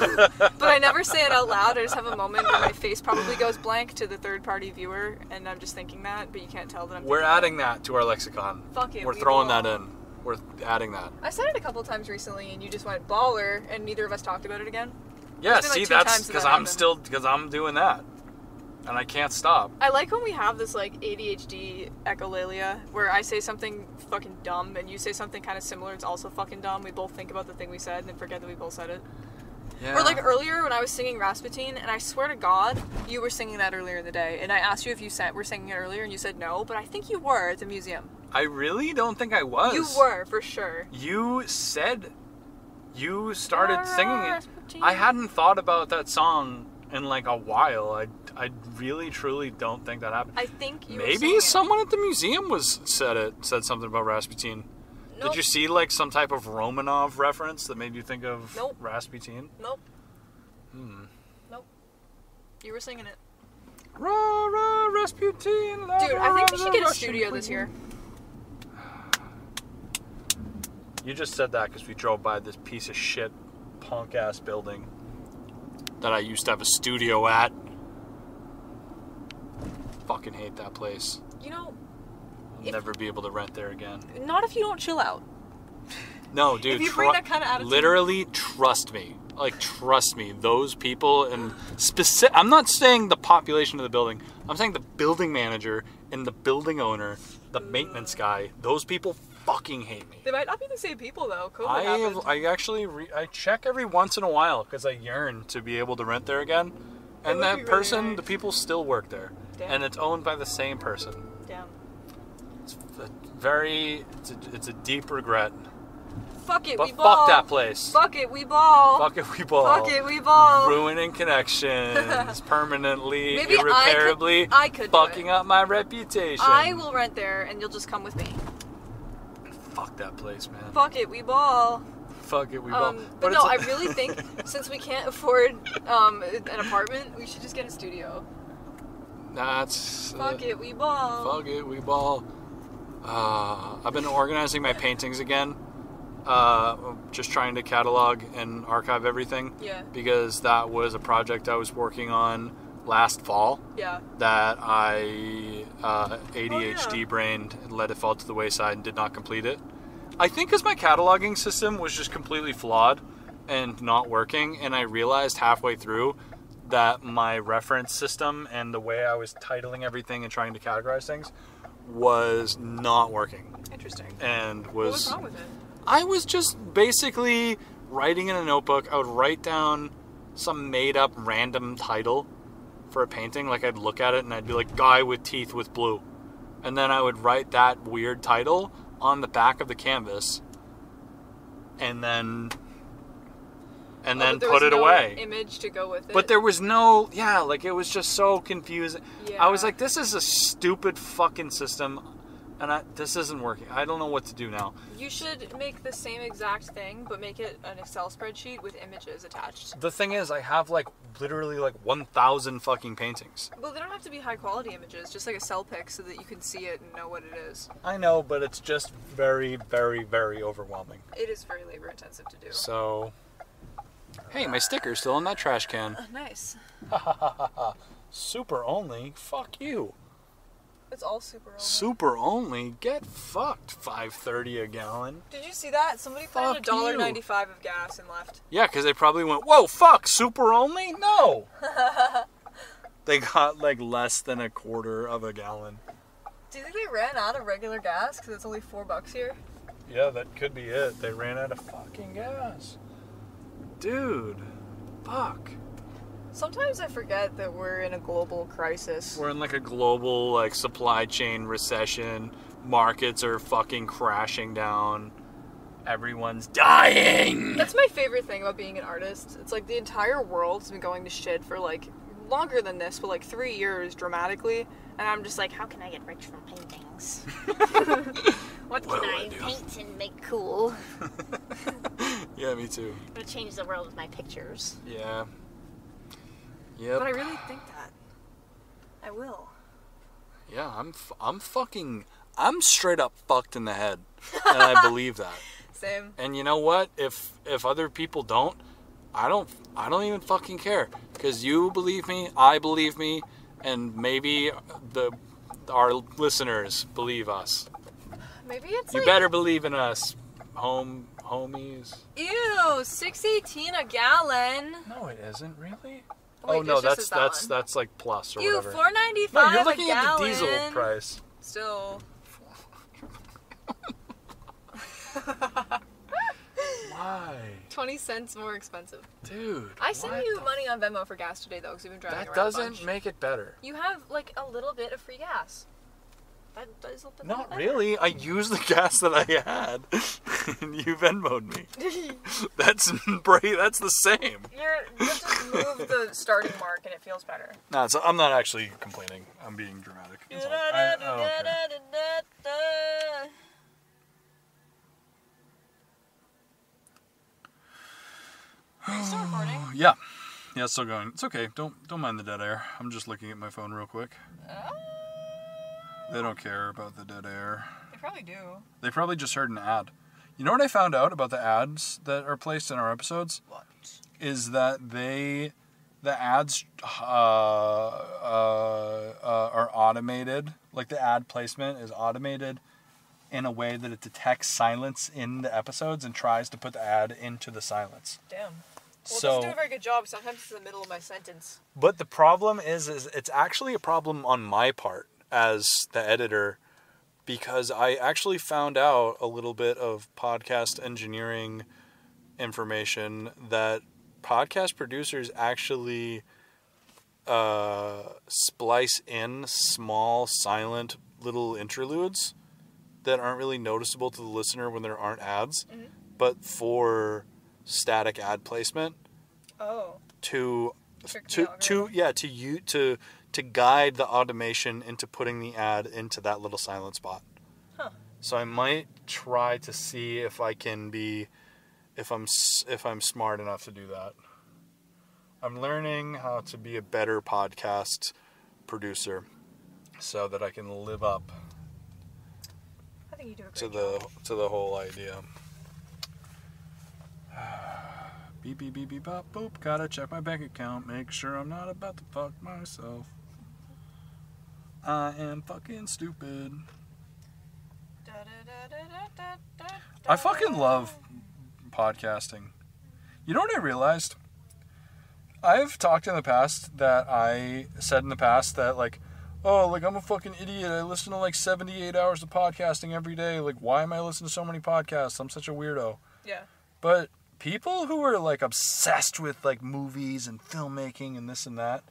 but I never say it out loud I just have a moment where my face probably goes blank to the third party viewer and I'm just thinking that but you can't tell that I'm We're adding that to our lexicon. fuck it We're we throwing ball. that in. We're adding that. I said it a couple times recently, and you just went baller, and neither of us talked about it again. Yeah, like, see, that's because that I'm still because I'm doing that, and I can't stop. I like when we have this like ADHD echolalia, where I say something fucking dumb, and you say something kind of similar. It's also fucking dumb. We both think about the thing we said, and then forget that we both said it. Yeah. Or like earlier when I was singing Rasputin, and I swear to God, you were singing that earlier in the day, and I asked you if you said, were singing it earlier, and you said no, but I think you were at the museum. I really don't think I was. You were for sure. You said you started singing it. I hadn't thought about that song in like a while. I, I really truly don't think that happened. I think Maybe singing it. someone at the museum was said it said something about Rasputin. Nope. Did you see like some type of Romanov reference that made you think of Nope. Rasputin? Nope. Hmm. Nope. You were singing it. Ra, ra, Rasputin. la, Dude, I think we should get a studio this year. You just said that because we drove by this piece of shit punk ass building that I used to have a studio at. Fucking hate that place. You know, I'll If- never be able to rent there again. not if you don't chill out. No, *laughs* dude. you bring that kinda attitude- literally trust me. Like trust me, those people and specific. I'm not saying the population of the building. I'm saying the building manager and the building owner, the maintenance guy. Those people fucking hate me. They might not be the same people though. COVID I happened. have, I actually re, I check every once in a while because I yearn to be able to rent there again. And that be really person, nice. the people still work there, Damn. and it's owned by the same person. Damn. It's a very, it's a, it's a deep regret. Fuck it, But we fuck that place. Fuck it, we ball. Fuck it, we ball. Fuck it, we ball. Ruining connections *laughs* permanently, Maybe I could- irreparably, I could fucking up my reputation. I will rent there, and you'll just come with me. Fuck that place, man. Fuck it, we ball. Fuck it, we ball. Um, but, no, I really think *laughs* since we can't afford um, an apartment, we should just get a studio. That's. uh, Fuck it, we ball. Fuck it, we ball. Uh, I've been organizing my paintings again. Uh, just trying to catalog and archive everything Yeah, because that was a project I was working on last fall yeah. that I uh, ADHD Oh, yeah. brained and let it fall to the wayside and did not complete it. I think because my cataloging system was just completely flawed and not working, and I realized halfway through that my reference system and the way I was titling everything and trying to categorize things was not working Interesting. and was. What was was wrong with it? I was just basically writing in a notebook. I would write down some made up random title for a painting. Like I'd look at it and I'd be like, guy with teeth with blue. And then I would write that weird title on the back of the canvas and then and Oh, then put it no away. Image to go with it. But there was no, yeah, like it was just so confusing. I was like, this is a stupid fucking system, and I, this isn't working. I don't know what to do now. You should make the same exact thing, but make it an Excel spreadsheet with images attached. The thing is, I have like literally like 1,000 fucking paintings. Well, they don't have to be high quality images, just like a cell pic so that you can see it and know what it is. I know, but it's just very, very, very overwhelming. It is very labor intensive to do. So, hey, my sticker's still in that trash can. Uh, nice. *laughs* Super only, fuck you. It's all super old. Super only, get fucked. 5.30 a gallon. Did you see that? Somebody put in a dollar ninety-five of gas and left. Yeah, because they probably went, whoa, fuck, super only? No. *laughs* they got like less than a quarter of a gallon. Do you think they ran out of regular gas because it's only four bucks here? Yeah, that could be it. They ran out of fucking gas. Dude, fuck. Sometimes I forget that we're in a global crisis. We're in like a global like supply chain recession. Markets are fucking crashing down. Everyone's dying. That's my favorite thing about being an artist. It's like the entire world's been going to shit for like longer than this, but like three years dramatically. And I'm just like, how can I get rich from paintings? *laughs* what can I I paint and make *laughs* cool? Yeah, me too. I'm gonna change the world with my pictures. Yeah. But I really think that. I will. Yeah, I'm f- I'm fucking I'm straight up fucked in the head. And I believe that. *laughs* Same. And you know what? If if other people don't, I don't I don't even fucking care cuz you believe me, I believe me, and maybe the our listeners believe us. Maybe it's You like better believe in us, home homies. ew, six eighteen a gallon. No, it isn't really. Wait, oh no, that's that that's that's like plus or Ew, whatever. four ninety no, you're looking at gallon. the diesel price. Still. Why, *laughs* Twenty cents more expensive. dude? I sent you money on Venmo for gas today though, because we've been driving That doesn't make it better. You have like a little bit of free gas. That does a Not really. I used the gas that I had, *laughs* and you Venmoed me. *laughs* That's That's the same. You're you to move the starting mark and it feels better. No, it's, I'm not actually complaining. I'm being dramatic. All- I- oh, I don't. Are you still recording? *sighs* Yeah, yeah, it's still going. It's okay. Don't don't mind the dead air. I'm just looking at my phone real quick. Ah. They don't care about the dead air. They probably do. They probably just heard an ad. You know what I found out about the ads that are placed in our episodes? What? is that they the ads uh, uh, uh, are automated like the ad placement is automated in a way that it detects silence in the episodes and tries to put the ad into the silence Damn. Well, it so doesn't do a very good job. Sometimes it's in the middle of my sentence. but the problem is is it's actually a problem on my part as the editor because I actually found out a little bit of podcast engineering information that podcast producers actually uh, splice in small silent little interludes that aren't really noticeable to the listener when there aren't ads but for static ad placement Oh. to Trick to to yeah to you to to guide the automation into putting the ad into that little silent spot. Huh. So I might try to see if I can be if I'm if I'm smart enough to do that. I'm learning how to be a better podcast producer so that I can live up I think you do a great to job. the to the whole idea. *sighs* beep beep beep beep bop boop. Gotta check my bank account. Make sure I'm not about to fuck myself. I am fucking stupid. I fucking love podcasting. You know what I realized? I've talked in the past that I said in the past that like, oh, like I'm a fucking idiot. I listen to like 78 hours of podcasting every day. Like, why am I listening to so many podcasts? I'm such a weirdo. Yeah. But people who are like obsessed with like movies and filmmaking and this and that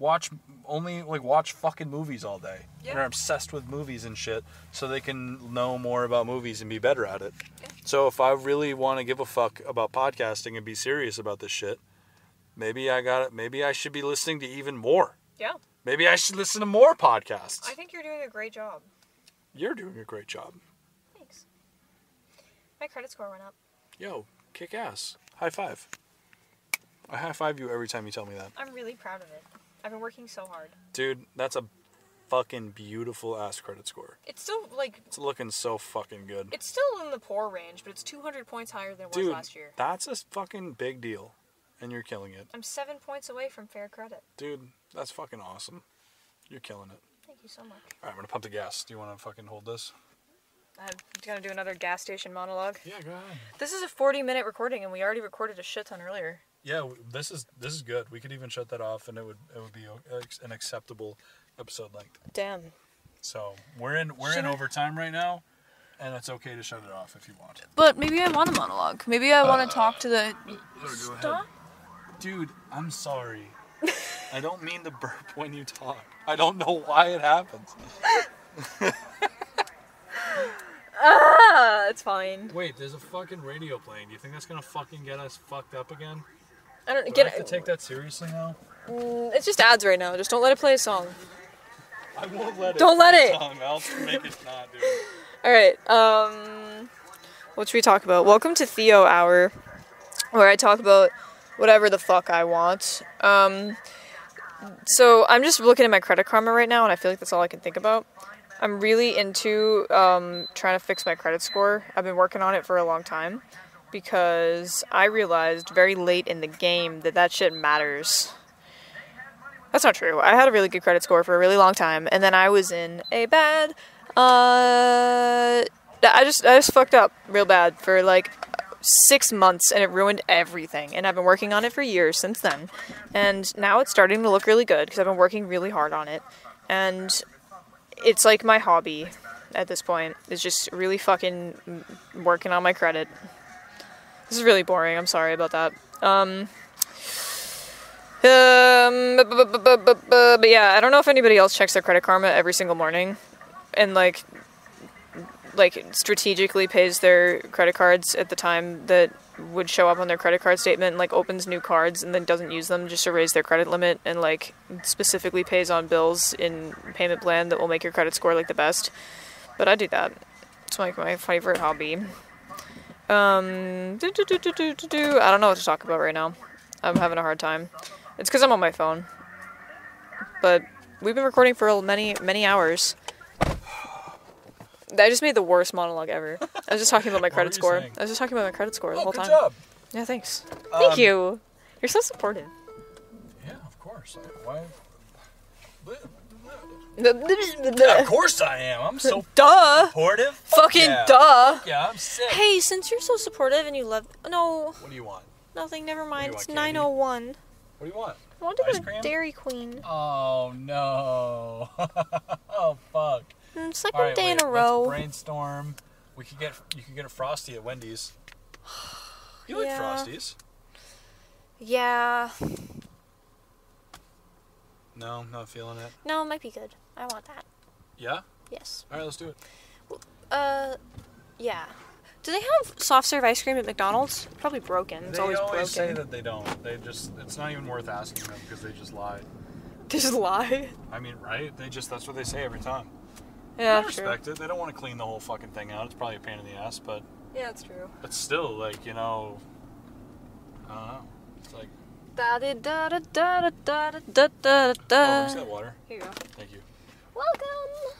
watch only like watch fucking movies all day Yeah. and are obsessed with movies and shit so they can know more about movies and be better at it. Yeah. So if I really want to give a fuck about podcasting and be serious about this shit, maybe I got it. Maybe I should be listening to even more. Yeah. Maybe I should listen to more podcasts. I think you're doing a great job. You're doing a great job. Thanks. My credit score went up. Yo, kick ass. High five. I high five you every time you tell me that. I'm really proud of it. I've been working so hard. Dude, that's a fucking beautiful ass credit score. It's still like It's looking so fucking good. it's still in the poor range, but it's 200 points higher than it was last year. that's a fucking big deal. And you're killing it. I'm seven points away from fair credit. Dude, that's fucking awesome. You're killing it. Thank you so much. Alright, I'm gonna pump the gas. Do you wanna fucking hold this? I'm gonna do another gas station monologue. Yeah, go ahead. This is a 40 minute recording, and we already recorded a shit ton earlier. Yeah, this is this is good. We could even shut that off, and it would it would be an acceptable episode length. Damn. So we're in we're in I- overtime right now, and it's okay to shut it off if you want. But maybe I want a monologue. Maybe I want to talk to the. Stop. Dude, I'm sorry. *laughs* I don't mean to burp when you talk. I don't know why it happens. *laughs* Ah, it's fine. Wait, there's a fucking radio playing. Do you think that's gonna fucking get us fucked up again? I don't Do get I have it. to take that seriously now? Mm, It's just ads right now. Just don't let it play a song. I won't let it. Don't let it. Song. I'll make it not, dude. *laughs* All right. Um, what should we talk about? Welcome to Theo Hour, where I talk about whatever the fuck I want. Um, so I'm just looking at my credit karma right now, and I feel like that's all I can think about. I'm really into um, trying to fix my credit score. I've been working on it for a long time because I realized very late in the game that that shit matters. That's not true. I had a really good credit score for a really long time, and then I was in a bad. Uh, I just I just fucked up real bad for like six months, and it ruined everything. And I've been working on it for years since then, and now it's starting to look really good because I've been working really hard on it, and it's like my hobby at this point. Is just really fucking working on my credit. This is really boring. I'm sorry about that. Um. Um, bu- bu- bu- bu- bu- bu- but yeah, I don't know if anybody else checks their credit karma every single morning, and like, like strategically pays their credit cards at the time that would show up on their credit card statement, and like opens new cards and then doesn't use them just to raise their credit limit, and like specifically pays on bills in payment plan that will make your credit score like the best. But I do that. It's like my favorite hobby. Um, do, do, do. I don't know what to talk about right now. I'm having a hard time. It's because I'm on my phone. But we've been recording for many, many hours. I just made the worst monologue ever. I was just talking about my *laughs* credit score. saying? I was just talking about my credit score the Oh, whole good time. job. Yeah, thanks. Thank Um, you. You're so supportive. Yeah, of course. Why? Duh. of course I am. I'm so *laughs* supportive. Fuck Fucking yeah. duh. Yeah, I'm sick. Hey, since you're so supportive and you love. No, What do you want? nothing, never mind. It's 901. What do you want? I want to Ice go to cream? Dairy Queen. Oh no. *laughs* oh fuck. Mm, Second right, day wait, in a let's row. brainstorm. We could get you could get a frosty at Wendy's. *sighs* You Yeah. like frosties? Yeah. No, not feeling it. No, it might be good. I want that. Yeah. Yes. All right, let's do it. Uh, yeah. Do they have soft serve ice cream at McDonald's? Probably broken. It's they always, always broken. say that they don't. They just it's not even worth asking them because they just lie. They *laughs* just lie. I mean, right? They just that's what they say every time. Yeah, I true. it. They don't want to clean the whole fucking thing out. It's probably a pain in the ass, but Yeah, it's true. but still, like you know, I don't know. It's like Da da da da da da da da da oh, da. where's that water? Here you go. Thank you. Welcome.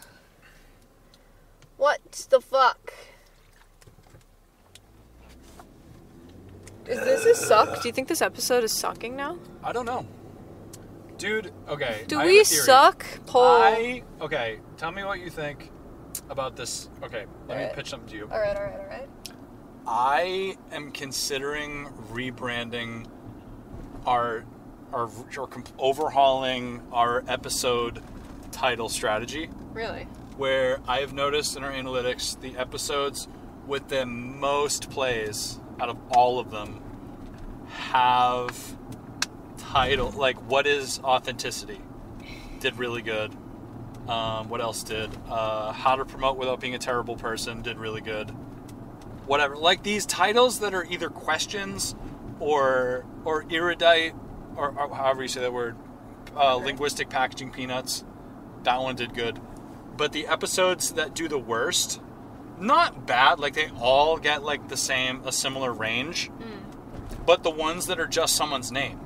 What the fuck? Is this a suck? Do you think this episode is sucking now? I don't know, dude. Okay. Do I have we a theory. suck? Poll. I okay. Tell me what you think about this. Okay, let me Alright. pitch something to you. Alright, alright, alright. I am considering rebranding our our or comp- overhauling our episode title strategy. Really? Where I have noticed in our analytics the episodes with the most plays out of all of them have title like what is authenticity did really good um, what else did uh, how to promote without being a terrible person did really good whatever like these titles that are either questions or or erudite or, or however you say that word uh, linguistic packaging peanuts that one did good but the episodes that do the worst, not bad. Like they all get like the same, a similar range. Hmm. But the ones that are just someone's name,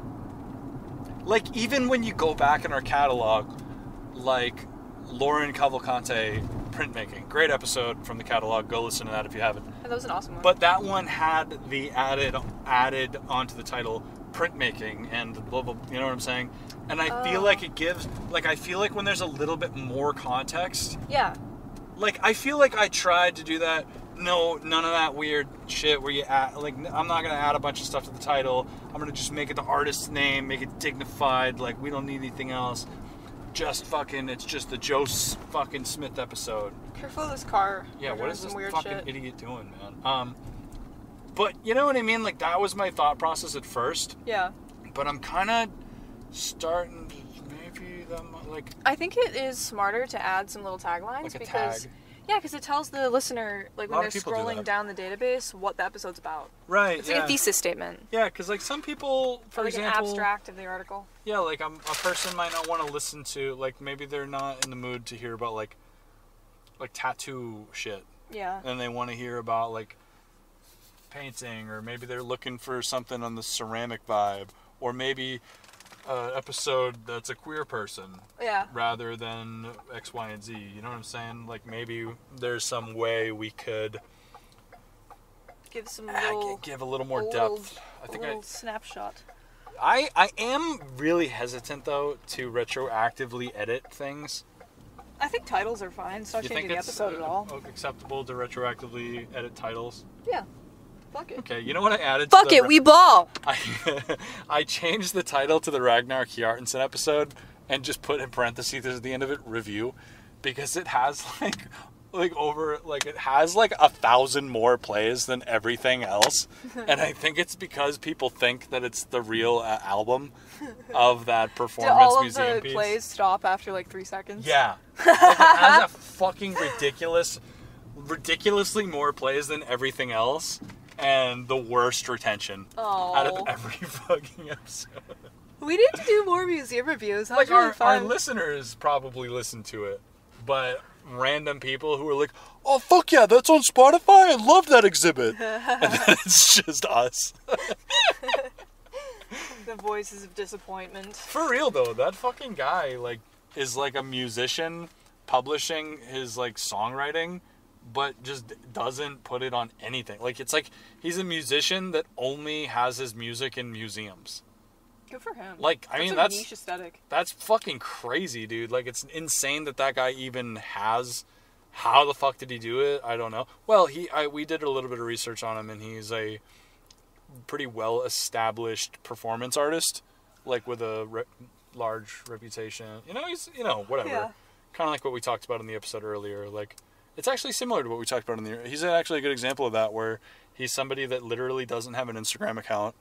like even when you go back in our catalog, like Lauren Cavalcante printmaking, great episode from the catalog. Go listen to that if you haven't. Oh, that was an awesome one. But that one had the added added onto the title printmaking and blah blah. You know what I'm saying? And I feel Oh. like it gives like I feel like when there's a little bit more context, yeah, like I feel like I tried to do that. No, none of that weird shit where you add like I'm not gonna add a bunch of stuff to the title. I'm gonna just make it the artist's name, make it dignified. Like we don't need anything else. Just fucking, it's just the Joe fucking Smith episode. careful of this car. Yeah, We're what is this weird fucking shit. idiot doing, man? Um, but you know what I mean? Like that was my thought process at first. Yeah, But I'm kind of starting to maybe them like I think it is smarter to add some little taglines like because tag. yeah, because it tells the listener like when they're people do scrolling down the database what the episode's about. Right. It's yeah. like a thesis statement. yeah, because like some people, for or like example, an abstract of the article. yeah, like I'm, a person might not want to listen to like maybe they're not in the mood to hear about like like tattoo shit, Yeah. and they want to hear about like painting, or maybe they're looking for something on the ceramic vibe, or maybe an episode that's a queer person Yeah. rather than X, Y, and Z. You know what I'm saying? Like maybe there's some way we could Give some ah, little, give a little more little- depth. I think little I, snapshot. I I am really hesitant though to retroactively edit things. I think titles are fine. It's not you changing think the episode at uh, all. acceptable to retroactively edit titles? Yeah. Fuck it. Okay, you know what I added? to Fuck it, we ball. *laughs* I, I changed the title to the Ragnar Kjartansson episode and just put in parentheses at the end of it review because it has *laughs* like like over like it has like a thousand more plays than everything else *laughs* and I think it's because people think that it's the real uh, album of that performance Did all of the piece. plays stop after like three seconds? Yeah. Like, it has a fucking ridiculous, ridiculously more plays than everything else, and the worst retention out of every *laughs* fucking episode. We need to do more museum reviews. That Like really our, our listeners probably listen to it, but random people who are like, "Oh fuck yeah, that's on Spotify. I love that exhibit," *laughs* and then it's just us. *laughs* the voices of disappointment. For real though, that fucking guy like is like a musician publishing his like songwriting, but just doesn't put it on anything. Like it's like he's a musician that only has his music in museums. Good for him. Like I That's mean that's niche aesthetic. that's fucking crazy, dude. Like it's insane that that guy even has. How the fuck did he do it? I don't know. Well, he I we did a little bit of research on him, and he's a pretty well established performance artist, like with a re- large reputation. You know, he's you know whatever. Yeah. Kind of like what we talked about in the episode earlier. Like it's actually similar to what we talked about in the. He's actually a good example of that, where he's somebody that literally doesn't have an Instagram account,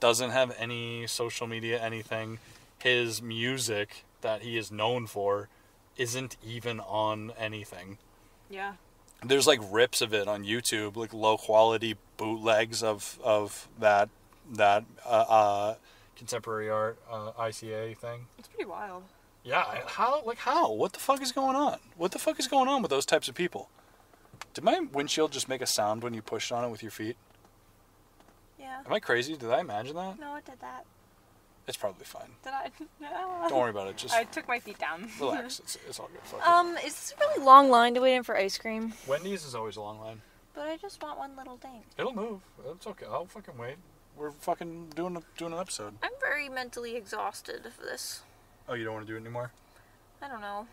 doesn't have any social media, anything. His music that he is known for isn't even on anything. Yeah. There's like rips of it on YouTube, like low quality bootlegs of of that that uh, uh, contemporary art uh, ICA thing. It's pretty wild. Yeah, how like how? What the fuck is going on? What the fuck is going on with those types of people? Did my windshield just make a sound when you pushed on it with your feet? Yeah. Am I crazy? Did I imagine that? No, it did that. It's probably fine. Did I? *laughs* No. Don't worry about it. Just I took my feet down. *laughs* relax. It's, it's all good. Fuck. Um, is this a really long line to wait in for ice cream? Wendy's is always a long line. But I just want one little thing. It'll move. It's okay. I'll fucking wait. We're fucking doing a, doing an episode. I'm very mentally exhausted for this. Oh, you don't want to do it anymore? I don't know.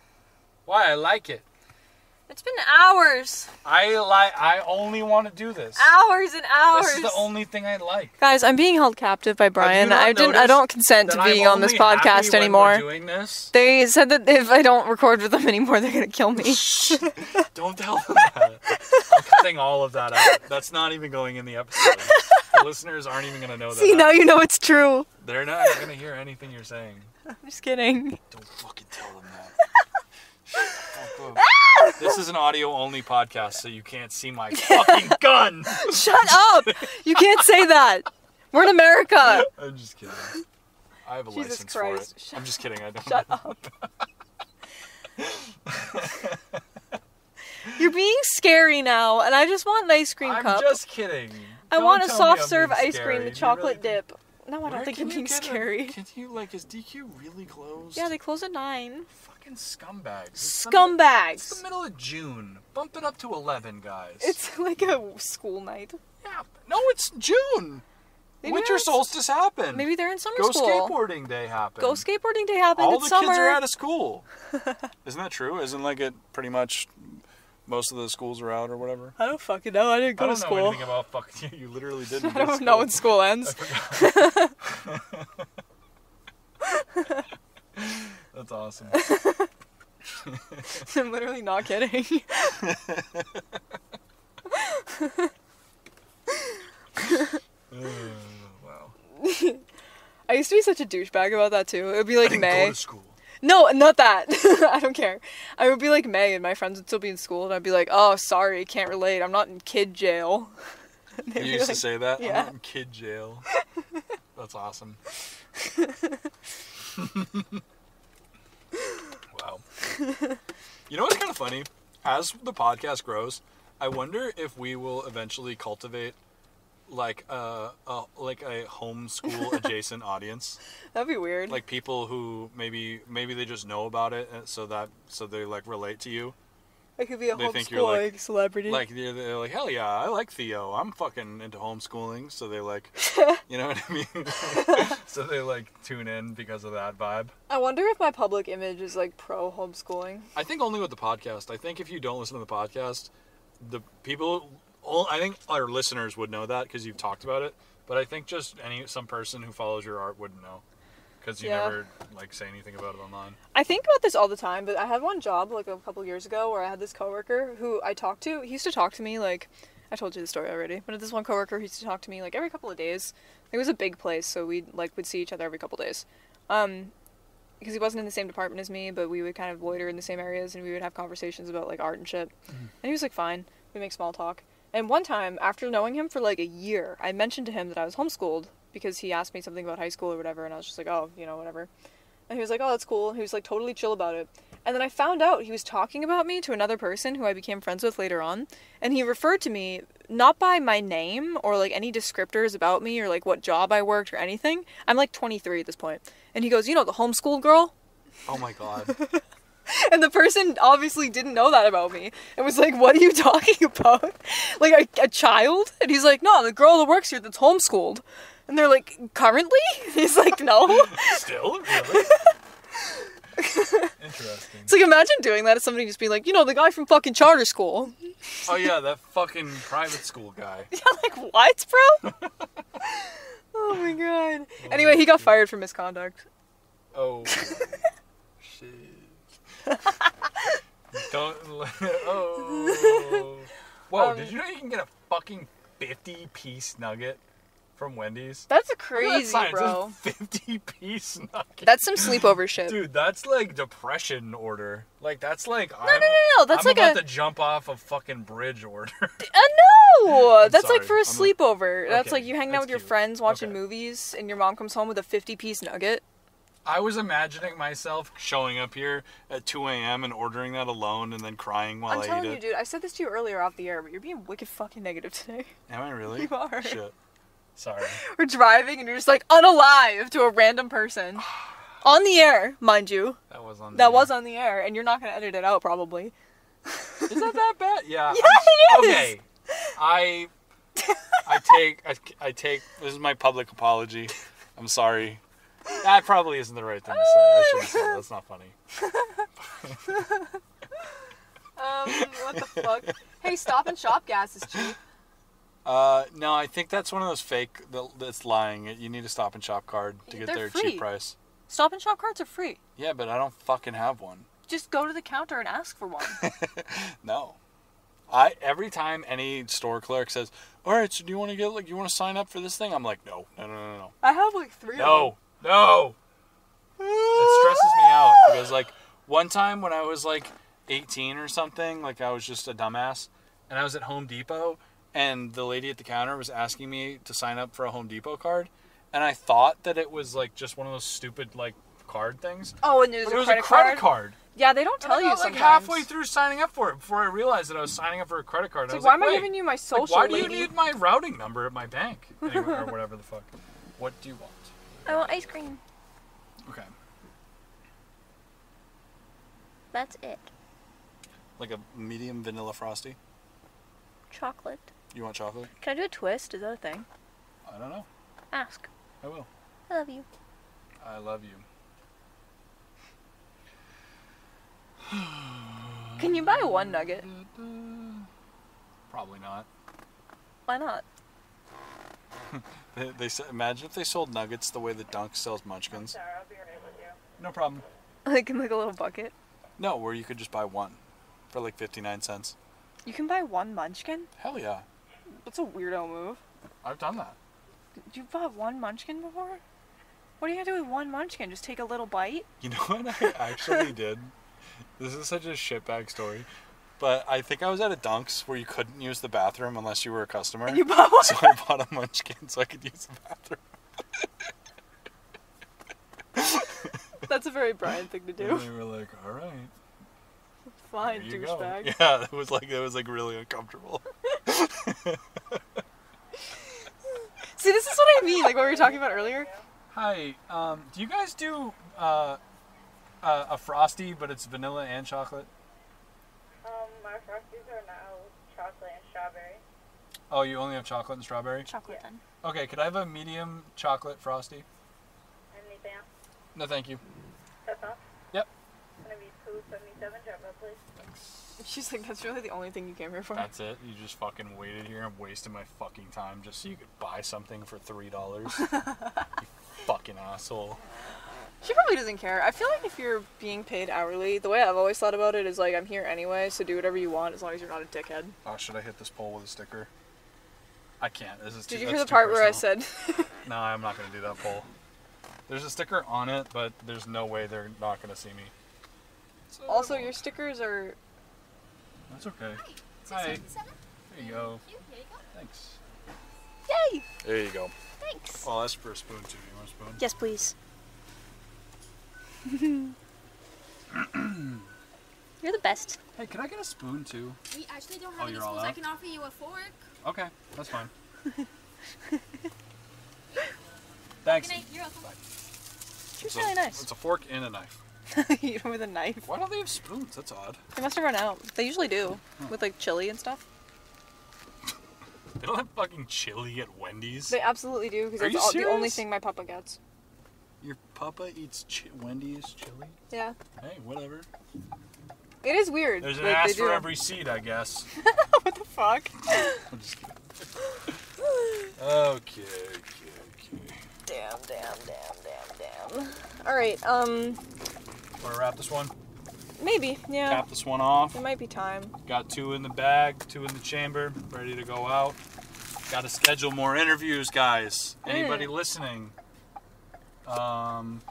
Why? I like it. It's been hours, I like. I only want to do this. hours and hours. This is the only thing I like. Guys, I'm being held captive by Brian. I didn't. I don't consent to That I'm being on this podcast anymore. Doing this. They said that if I don't record with them anymore, they're gonna kill me. Shh! Don't tell them that. I'm cutting all of that out. That's not even going in the episode. The listeners aren't even gonna know that. See, now you know it's true. They're not gonna hear anything you're saying. *laughs* I'm just kidding. Don't fucking tell them that. *laughs* This is an audio only podcast, so you can't see my fucking *laughs* gun. Shut up! You can't say that. We're in America. I'm just kidding. I have a Jesus license Christ. for it. I'm just kidding. I don't. Shut up. You're being scary now, and I just want an ice cream I'm cup. just kidding. I Don't want a soft serve ice cream with chocolate really dip. No, I don't think you're being get a- scary. Can you like is DQ really closed? Yeah, they close at nine. fucking scumbags. It's the It's the middle of June. Bump it up to eleven, guys. It's *laughs* like a school night. yeah. No, it's June. Maybe Winter solstice happened. Maybe they're in summer Go school. skateboarding day happened. Go skateboarding day happened. All it's the summer. kids are out of school. *laughs* Isn't that true? Isn't like it pretty much most of the schools are out or whatever? I don't fucking know. I didn't go to school. I don't to know anything about fucking you. *laughs* You literally didn't. I don't know when school ends. *laughs* *laughs* That's awesome. I'm literally not kidding. Uh, wow. I used to be such a douchebag about that too. It would be like I didn't May. Go to school. No, not that. *laughs* I don't care. I would be like May, and my friends would still be in school, and I'd be like, "Oh, sorry, can't relate. I'm not in kid jail." *laughs* You used to say that? yeah. I'm not in kid jail. *laughs* That's awesome. wow. You know what's kind of funny? As the podcast grows, I wonder if we will eventually cultivate like a, a like a homeschool *laughs* adjacent audience, That'd be weird. like people who maybe maybe they just know about it, uh, so that so they like relate to you. I could be a they homeschooling like- celebrity. Like they're, they're like, hell yeah, I like Theo. I'm fucking into homeschooling, so they like, *laughs* you know what I mean? *laughs* so they like tune in because of that vibe. I wonder if my public image is like pro homeschooling. I think only with the podcast. I think if you don't listen to the podcast, the people, all- I think our listeners would know that because you've talked about it. But I think just any some person who follows your art wouldn't know because you Yeah. never like say anything about it online. I think about this all the time, but I had one job like a couple years ago where I had this coworker who I talked to. He used to talk to me like I told you the story already, but this one coworker who used to talk to me like every couple of days. It was a big place, so we like would see each other every couple of days. Um, because he wasn't in the same department as me, but we would kind of loiter in the same areas and we would have conversations about like art and shit. And he was like fine. We make small talk. And one time, after knowing him for like a year, I mentioned to him that I was homeschooled because he asked me something about high school or whatever, and I was just like, oh, you know, whatever. And he was like, oh, that's cool. And he was like totally chill about it. And then I found out he was talking about me to another person who I became friends with later on. And he referred to me not by my name or like any descriptors about me or like what job I worked or anything. I'm like 23 at this point. And he goes, you know, the homeschooled girl? Oh my god. *laughs* *laughs* And the person obviously didn't know that about me and was like, What are you *laughs* talking about? Like a, a child? And he's like, No, the girl that works here that's homeschooled. And they're like, Currently? *laughs* He's like, No. Still really interesting. It's like, imagine doing that to somebody just being like, You know, the guy from fucking charter school. Oh yeah, that fucking private school guy. Yeah, like, What, bro? oh my god. Oh anyway, he got fired for misconduct. Oh. Shit. *laughs* Don't. *laughs* Oh. Whoa, Um, did you know you can get a fucking 50 piece nugget from Wendy's? That's Look at that crazy, sign, it says bro. *laughs* 50 piece nugget. That's some sleepover shit. Dude, that's like depression order. Like that's like no, I'm, no, no, no, that's I'm like about a- to jump off a fucking bridge order. Uh, no, that's like for a I'm sleepover. That's Okay, like you hanging out with your friends watching Okay. movies, and your mom comes home with a fifty-piece nugget. I was imagining myself showing up here at 2 a.m. and ordering that alone and then crying while I'm I telling eat you, it. dude. I said this to you earlier off the air, but you're being wicked fucking negative today. Am I really? *laughs* You are. Shit. Sorry. *laughs* We're driving, and you're just like unalive to a random person *sighs* on the air, mind you. That was on. That the- was on the air, and you're not gonna edit it out probably. Is that *laughs* that bad? Yeah. Yeah, it is. Okay. I. I take. I, I take. This is my public apology. I'm sorry. That probably isn't the right thing to say. I shouldn't say that. That's not funny. *laughs* Um, what the fuck? hey, Stop and Shop gas is cheap. Uh, no, I think that's one of those fake that, that's lying. You need a Stop and Shop card to get They're their free. cheap price. Stop and Shop cards are free. Yeah, but I don't fucking have one. Just go to the counter and ask for one. *laughs* No. I every time any store clerk says, "All right, so do you want to get like you want to sign up for this thing?" I'm like, "No, no, no, no, no, I have like three. no, no." It stresses me out because like one time when I was like 18 or something, like I was just a dumbass, and I was at Home Depot, and the lady at the counter was asking me to sign up for a Home Depot card, and I thought that it was like just one of those stupid like card things. Oh, and there's But a it was credit, a credit card. card. Yeah, they don't And tell I you got, like sometimes. halfway through signing up for it before I realized that I was signing up for a credit card. It's I like, why like, am I giving you my like, social? why do you need my routing number at my bank? Anyway, or whatever the fuck. What do you want? I want ice cream. Okay. That's it. Like a medium vanilla frosty. Chocolate. You want chocolate? Can I do a twist? Is that a thing? I don't know. Ask. I will. I love you. I love you. Can you buy one nugget? *sighs* Probably not. Why not? *laughs* They, they imagine if they sold nuggets the way that Dunk sells Munchkins. No problem. Like in like a little bucket. No, where you could just buy one for like fifty nine cents. You can buy one munchkin? Hell yeah, That's a weirdo move. I've done that. You bought one munchkin before? What are you gonna do with one munchkin? Just take a little bite? You know what I actually *laughs* did? This is such a shitbag story. But I think I was at a Dunks where you couldn't use the bathroom unless you were a customer. And you bought one? *laughs* So I bought a munchkin so I could use the bathroom. That's a very Brian thing to And do. they were like, "All right, Fine, here go." douchebag. *laughs* Yeah, it was like it was like really uncomfortable. *laughs* See, this is what I mean, like what we were talking about earlier. Hi, um, do you guys do uh, uh, a frosty, but it's vanilla and chocolate? Um, my frosties are now chocolate and strawberry. Oh, you only have chocolate and strawberry. Chocolate then. Okay, could I have a medium chocolate frosty? Anything else? No, thank you. That's all? Yep. Gonna be two seventy-seven. Drop out, please. Thanks. She's like, that's really the only thing you came here for. That's it. You just fucking waited here and wasted my fucking time just so you could buy something for three dollars. *laughs* you fucking asshole. She probably doesn't care. I feel like if you're being paid hourly, the way I've always thought about it is like I'm here anyway, so do whatever you want as long as you're not a dickhead. Oh, should I hit this pole with a sticker? I can't. This is too, Did you hear the too part where I said No, I'm not gonna do that pole. There's a sticker on it, but there's no way they're not gonna see me. So- also your stickers are That's okay. Hi. There you go. Thanks. Yay! There you go. Thanks. Oh, I'll for a spoon too. You want a spoon? Yes, please. You're the best. Hey, can I get a spoon too? We actually don't Oh, have any spoons. I can offer you a fork. Okay, that's fine. *laughs* Thanks. Good night. You're welcome. She's It's a- really nice. It's a fork and a knife. Eat *laughs* them with a knife. Why don't they have spoons? That's odd. They must have run out. They usually do. With like chili and stuff. *laughs* They don't have fucking chili at Wendy's. They absolutely do, because Are that's you all, the only thing my papa gets. Your papa eats chi- Wendy's chili? Yeah. Hey, whatever. It is weird. There's an like, ass for do. every seat, I guess. *laughs* *laughs* what the fuck? I'm just kidding. okay, okay, okay. Damn, damn, damn, damn, damn. Alright, um, Want to wrap this one? maybe, yeah. Cap this one off. It might be time. Got two in the bag, two in the chamber, ready to go out. Got to schedule more interviews, guys. Anybody listening? Um,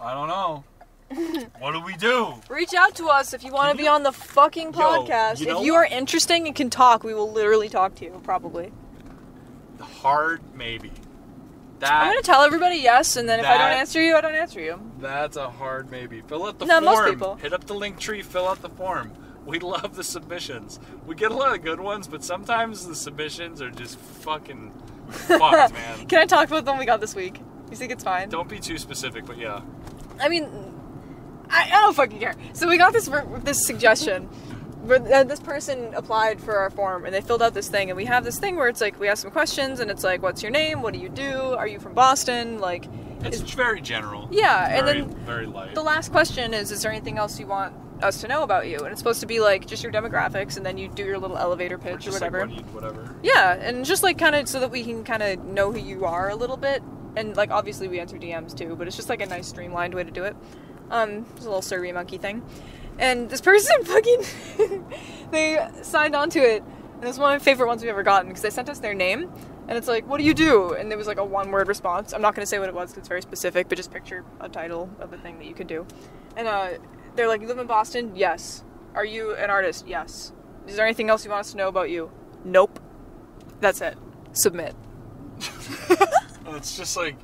I don't know. *laughs* what do we do? Reach out to us if you want to be on the fucking podcast. you know if you what? are interesting and can talk, we will literally talk to you, probably. The hard, maybe. I'm That gonna tell everybody yes, and then if I don't That- answer you, I don't answer you. that's a hard maybe. Fill out the No, form. most people. Hit up the Linktree. Fill out the form. *laughs* We love the submissions. We get a lot of good ones, but sometimes the submissions are just fucking fucked, *laughs* man. Can I talk about the one we got this week? You think it's fine? Don't be too specific, but yeah. I mean, I, I don't fucking care. So we got this this suggestion. Uh, this person applied for our form and they filled out this thing and we have this thing where it's like we ask some questions and it's like what's your name what do you do are you from boston like It's very general. Yeah, and then very light. the last question is is there anything else you want us to know about you and it's supposed to be like just your demographics and then you do your little elevator pitch or, Just like whatever what you- whatever. yeah and just like kind of so that we can kind of know who you are a little bit and like obviously we answer dms too but it's just like a nice streamlined way to do it. Um it's a little SurveyMonkey thing. And this person *laughs* fucking *laughs* they signed on to it. And it was one of my favorite ones we've ever gotten because they sent us their name. And it's like what do you do? And there was like a one word response. I'm not going to say what it was because it's very specific but just picture a title of the thing that you could do. And uh they're like you live in boston? Yes. Are you an artist? Yes. Is there anything else you want us to know about you? Nope. That's it. Submit *laughs* it's just like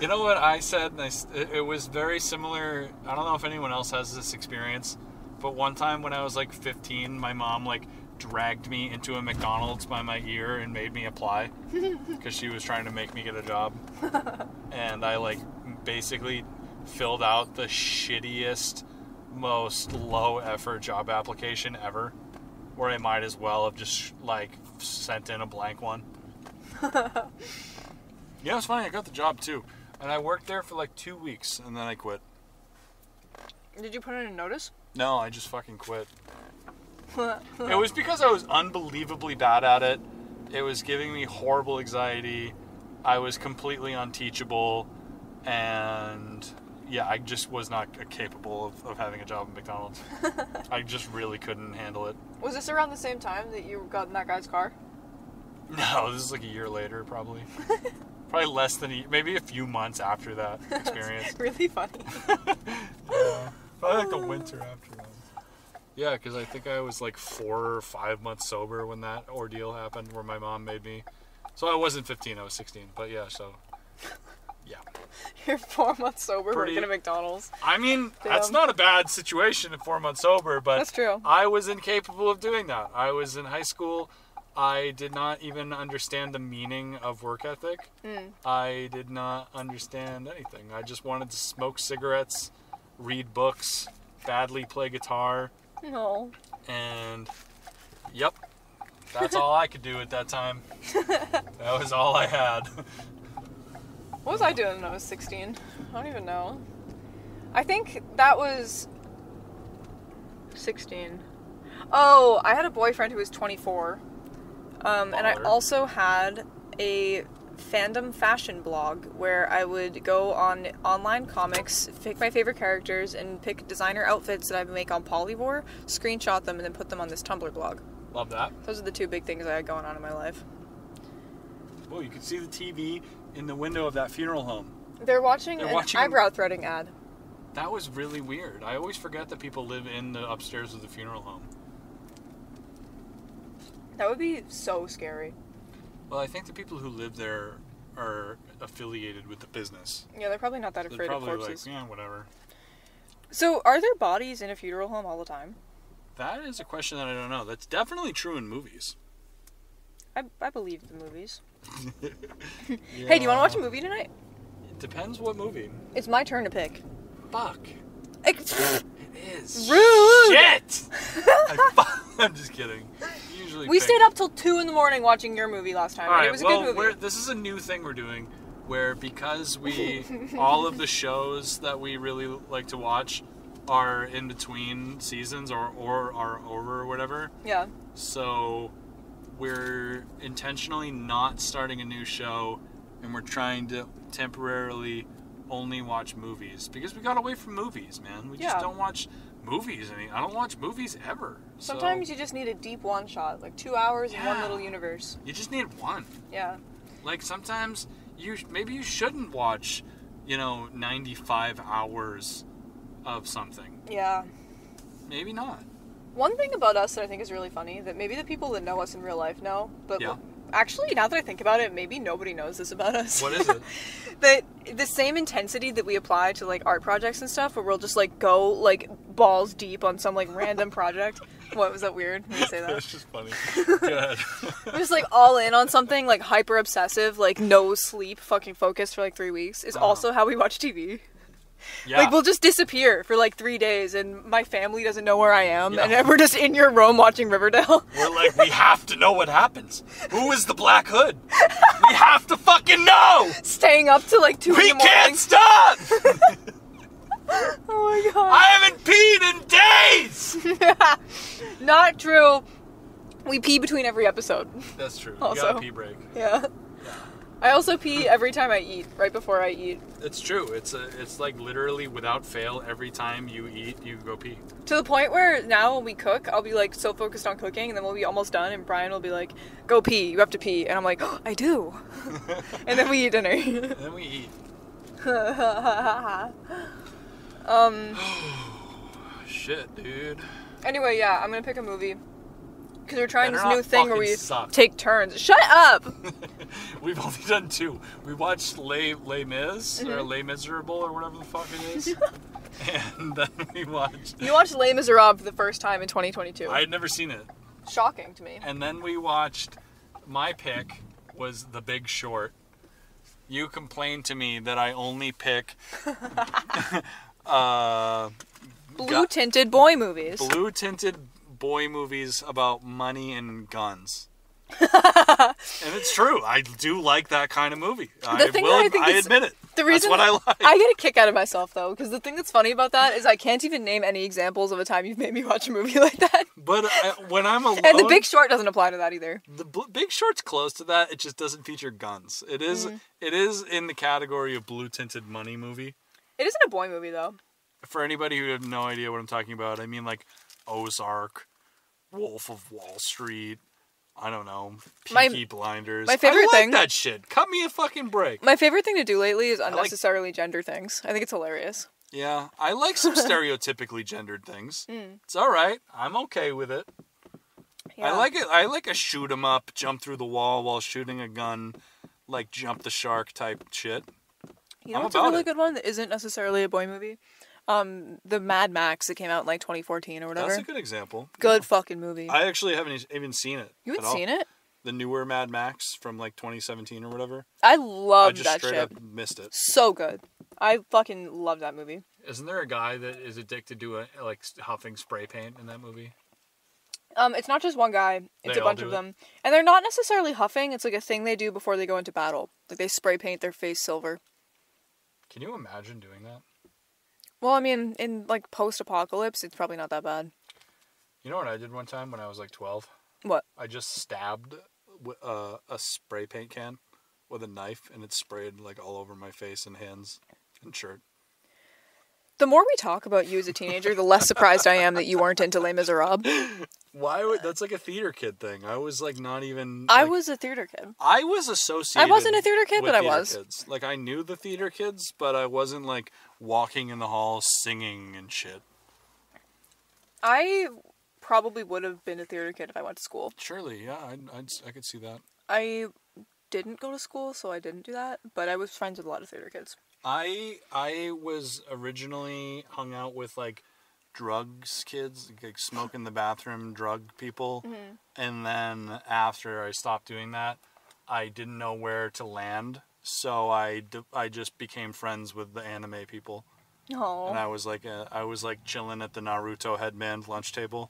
You know what I said? And I it was very similar. I don't know if anyone else has this experience, but one time when I was like 15, my mom like dragged me into a McDonald's by my ear and made me apply *laughs* because she was trying to make me get a job. *laughs* and I like basically filled out the shittiest, most low effort job application ever, where I might as well have just like sent in a blank one. *laughs* Yeah, it was funny. I got the job too, and I worked there for like two weeks, and then I quit. Did you put in a notice? No, I just fucking quit. *laughs* It was because I was unbelievably bad at it. It was giving me horrible anxiety. I was completely unteachable, and yeah, I just was not capable of, of having a job at McDonald's. *laughs* I just really couldn't handle it. Was this around the same time that you got in that guy's car? *laughs* No, this is like a year later, probably. Probably less than a, maybe a few months after that *laughs* experience. *laughs* really funny. *laughs* Yeah. Probably like the winter after that. Yeah, because I think I was like four or five months sober when that ordeal happened, where my mom made me. So I wasn't 15, I was 16. But yeah, so. Yeah. You're four months sober Pretty- working at McDonald's. I mean, that's not a bad situation at four months sober, but That's true. I was incapable of doing that. I was in high school. I did not even understand the meaning of work ethic. Mm. I did not understand anything. I just wanted to smoke cigarettes, read books, badly play guitar, No. and yep, that's all I could do at that time. *laughs* that was all I had. What was I doing when I was 16? I don't even know. I think that was 16. Oh, I had a boyfriend who was 24. Um, and I also had a fandom fashion blog where I would go on online comics, pick my favorite characters, and pick designer outfits that I would make on Polyvore, screenshot them, and then put them on this Tumblr blog. Love that. Those are the two big things I had going on in my life. Oh, you could see the TV in the window of that funeral home. They're watching They're an watching- eyebrow threading ad. That was really weird. I always forget that people live in the upstairs of the funeral home. That would be so scary. Well, I think the people who live there are affiliated with the business. Yeah, they're probably not that They're afraid of corpses. like, yeah, whatever. So, are there bodies in a funeral home all the time? That is a question that I don't know. That's definitely true in movies. I, I believe the movies. *laughs* Hey, do you want to watch a movie tonight? It depends what movie. It's my turn to pick. Fuck. Ex- It is. Rude. Shit. *laughs* I *laughs* I'm just kidding. Usually we pick- stayed up till two in the morning watching your movie last time. All and it was a good movie. this is a new thing we're doing, where because we *laughs* all of the shows that we really like to watch are in between seasons or or are over or whatever. Yeah. So we're intentionally not starting a new show, and we're trying to temporarily only watch movies because we got away from movies, man. We Yeah. just don't watch movies. any I don't watch movies ever. So Sometimes you just need a deep one shot, like two hours in one little universe. you just need one. Yeah. Like sometimes you maybe you shouldn't watch, you know, 95 hours of something. Yeah. Maybe not. One thing about us that I think is really funny that maybe the people that know us in real life know, but Yeah. actually, now that I think about it, maybe nobody knows this about us. What is it? *laughs* that the same intensity that we apply to like art projects and stuff, where we'll just like go like balls deep on some like random project. What was that weird when you say that? *laughs* That's just funny. Go ahead. I'm *laughs* just like all in on something, like hyper obsessive, like no sleep, fucking focused for like three weeks. Is Uh-huh. also how we watch TV. yeah. Like we'll just disappear for like three days, and my family doesn't know where I am, Yeah. and we're just in your room watching Riverdale. *laughs* We're like, we have to know what happens. Who is the Black Hood? We have to fucking know. Staying up to like two We in the morning. can't stop. *laughs* Oh my god. I haven't peed in days. *laughs* Not true. We pee between every episode. That's true. Also. You got a pee break. Yeah. I also pee every time I eat, right before I eat. It's true. It's a, it's like literally without fail. Every time you eat, you go pee. To the point where now when we cook, I'll be like so focused on cooking, and then we'll be almost done, and Brian will be like, "Go pee, you have to pee," and I'm like, oh, "I do," *laughs* and then we eat dinner. And then we eat. Um. *gasps* Shit, dude. Anyway, yeah, I'm gonna pick a movie because we're trying Better this new not thing where fucking we suck. take turns. Shut up. *laughs* We've only done two. We watched Les Les Mis or Mm-hmm. Les Miserable or whatever the fuck it is, *laughs* and then we watched. You watched Les Miserables for the first time in 2022. I had never seen it, Shocking to me. and then we watched. My pick was The Big Short. You complained to me that I only pick *laughs* uh, Blue tinted boy movies. blue tinted boy movies about money and guns. *laughs* and it's true. I do like that kind of movie. I thing will. that I think I is- admit it. The That's reason what I like. I get a kick out of myself though, because the thing that's funny about that is I can't even name any examples of a time you've made me watch a movie *laughs* like that. But I, when I'm alone, *laughs* And The Big Short doesn't apply to that either. the Big Short's close to that. It just doesn't feature guns. It is- Mm-hmm. It is in the category of blue tinted money movie. It isn't a boy movie though. For anybody who have no idea what I'm talking about, I mean like Ozark, Wolf of Wall Street. I don't know, My- Blinders. my favorite I like thing- that shit. Cut me a fucking break. My favorite thing to do lately is like- unnecessarily gender things. I think it's hilarious. Yeah, I like some *laughs* stereotypically gendered things. Mm. It's all right. I'm okay with it. I like it. I like a shoot 'em up, jump through the wall while shooting a gun, like jump the shark type shit. You know I'm what's a really it. good one that isn't necessarily a boy movie? Um, the Mad Max that came out in like 2014 or whatever. That's a good example. good fucking movie. I actually haven't even seen it. You haven't all. seen it? The newer Mad Max from like 2017 or whatever. I I love just that straight shit. up missed it. So good. I fucking love that movie. Isn't there a guy that is addicted to a, like huffing spray paint in that movie? Um, it's not just one guy; it's They a bunch do of it? them, and they're not necessarily huffing. It's like a thing they do before they go into battle. Like they spray paint their face silver. Can you imagine doing that? Well, I mean, in like post-apocalypse, it's probably not that bad. You know what I did one time when I was like 12? What? I just stabbed uh, a spray paint can with a knife, and it sprayed like all over my face and hands and shirt. The more we talk about you as a teenager, the less surprised I am that you weren't into Les Miserables. Why would that's like a theater kid thing? I was like not even. I like- was a theater kid. I was associated. I wasn't a theater kid, but I was. Kids. Like I knew the theater kids, but I wasn't like walking in the halls singing and shit. I probably would have been a theater kid if I went to school. Surely, yeah, I I'd, I could see that. I didn't go to school, so I didn't do that. But I was friends with a lot of theater kids. I I was originally hung out with like drugs kids, like smoke in the bathroom, drug people, and then after I stopped doing that, I didn't know where to land, so I d- I just became friends with the anime people, Oh, and I was like uh, I was like chilling at the Naruto headband lunch table.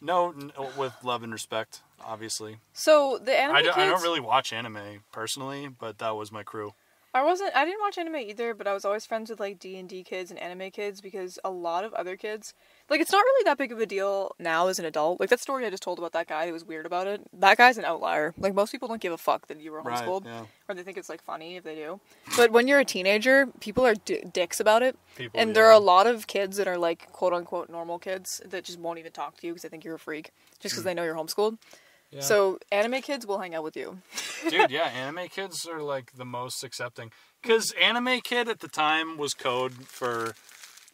No, n- with love and respect, obviously. so the anime I don't, kids. I don't really watch anime personally, but that was my crew. I wasn't. I didn't watch anime either, but I was always friends with like D and D kids and anime kids because a lot of other kids, like, it's not really that big of a deal now as an adult. Like that story I just told about that guy who was weird about it. That guy's an outlier. Like most people don't give a fuck that you were Right, homeschooled, yeah. or they think it's like funny if they do. But when you're a teenager, people are d- dicks about it, People, and there are a lot of kids that are like quote unquote normal kids that just won't even talk to you because they think you're a freak, just because hmm. they know you're homeschooled. Yeah. So anime kids will hang out with you. *laughs* Dude, yeah, anime kids are like the most accepting. Because anime kid at the time was code for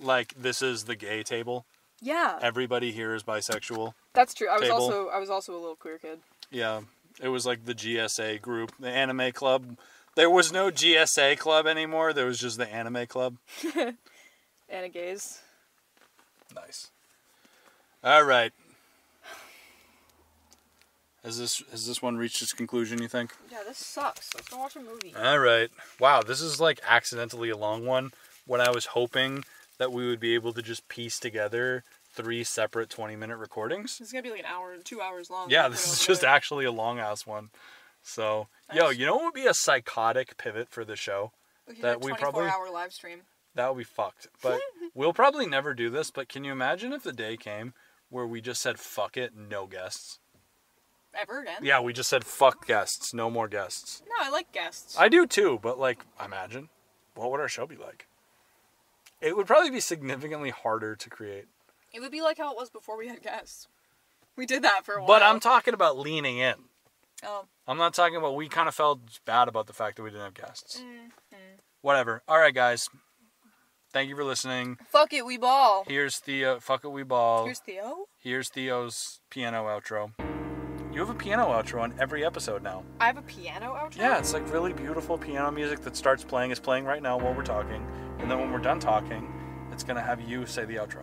like this is the gay table. Yeah, Everybody here is bisexual. that's true. I was Table. also I was also a little queer kid. Yeah, it was like the GSA group, the anime club. There was no GSA club anymore. There was just the anime club. *laughs* Anna gays. Nice. All right. Has this has this one reached its conclusion? You think? Yeah, this sucks. Let's go watch a movie. All right. Wow, this is like accidentally a long one when I was hoping that we would be able to just piece together three separate 20 minute recordings. This is gonna be like an hour, two hours long. Yeah, this is just actually a long ass one. So, yo, you know what would be a psychotic pivot for the show? We that we probably- 24 hour live stream. That would be fucked. But *laughs* we'll probably never do this, but can you imagine if the day came where we just said fuck it, no guests? Ever again? Yeah, we just said fuck guests, no more guests. No, I like guests. I do too, but like, imagine what would our show be like? It would probably be significantly harder to create. It would be like how it was before we had guests. We did that for a while. But I'm talking about leaning in. Oh, I'm not talking about we kind of felt bad about the fact that we didn't have guests. Mm-hmm. Whatever. All right, guys. Thank you for listening. fuck it, we ball. Here's Theo. Fuck it, we ball. Here's Theo. Here's Theo's piano outro. You have a piano outro on every episode now. I have a piano outro. Yeah, it's like really beautiful piano music that starts playing, is playing right now while we're talking. And then when we're done talking, it's going to have you say the outro.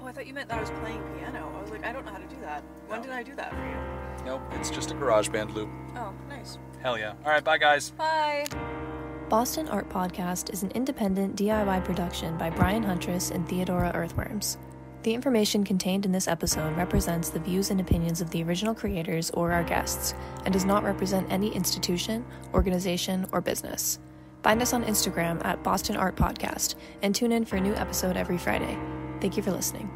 Oh, I thought you meant that I was playing piano. I was like, I don't know how to do that. When No. did I do that for you? Nope, it's just a GarageBand loop. Oh, nice. Hell yeah. All right, bye guys. Bye. Boston Art Podcast is an independent DIY production by Brian Huntress and Theodora Earthworms. The information contained in this episode represents the views and opinions of the original creators or our guests and does not represent any institution, organization, or business. Find us on Instagram at Boston Art Podcast and tune in for a new episode every Friday. Thank you for listening.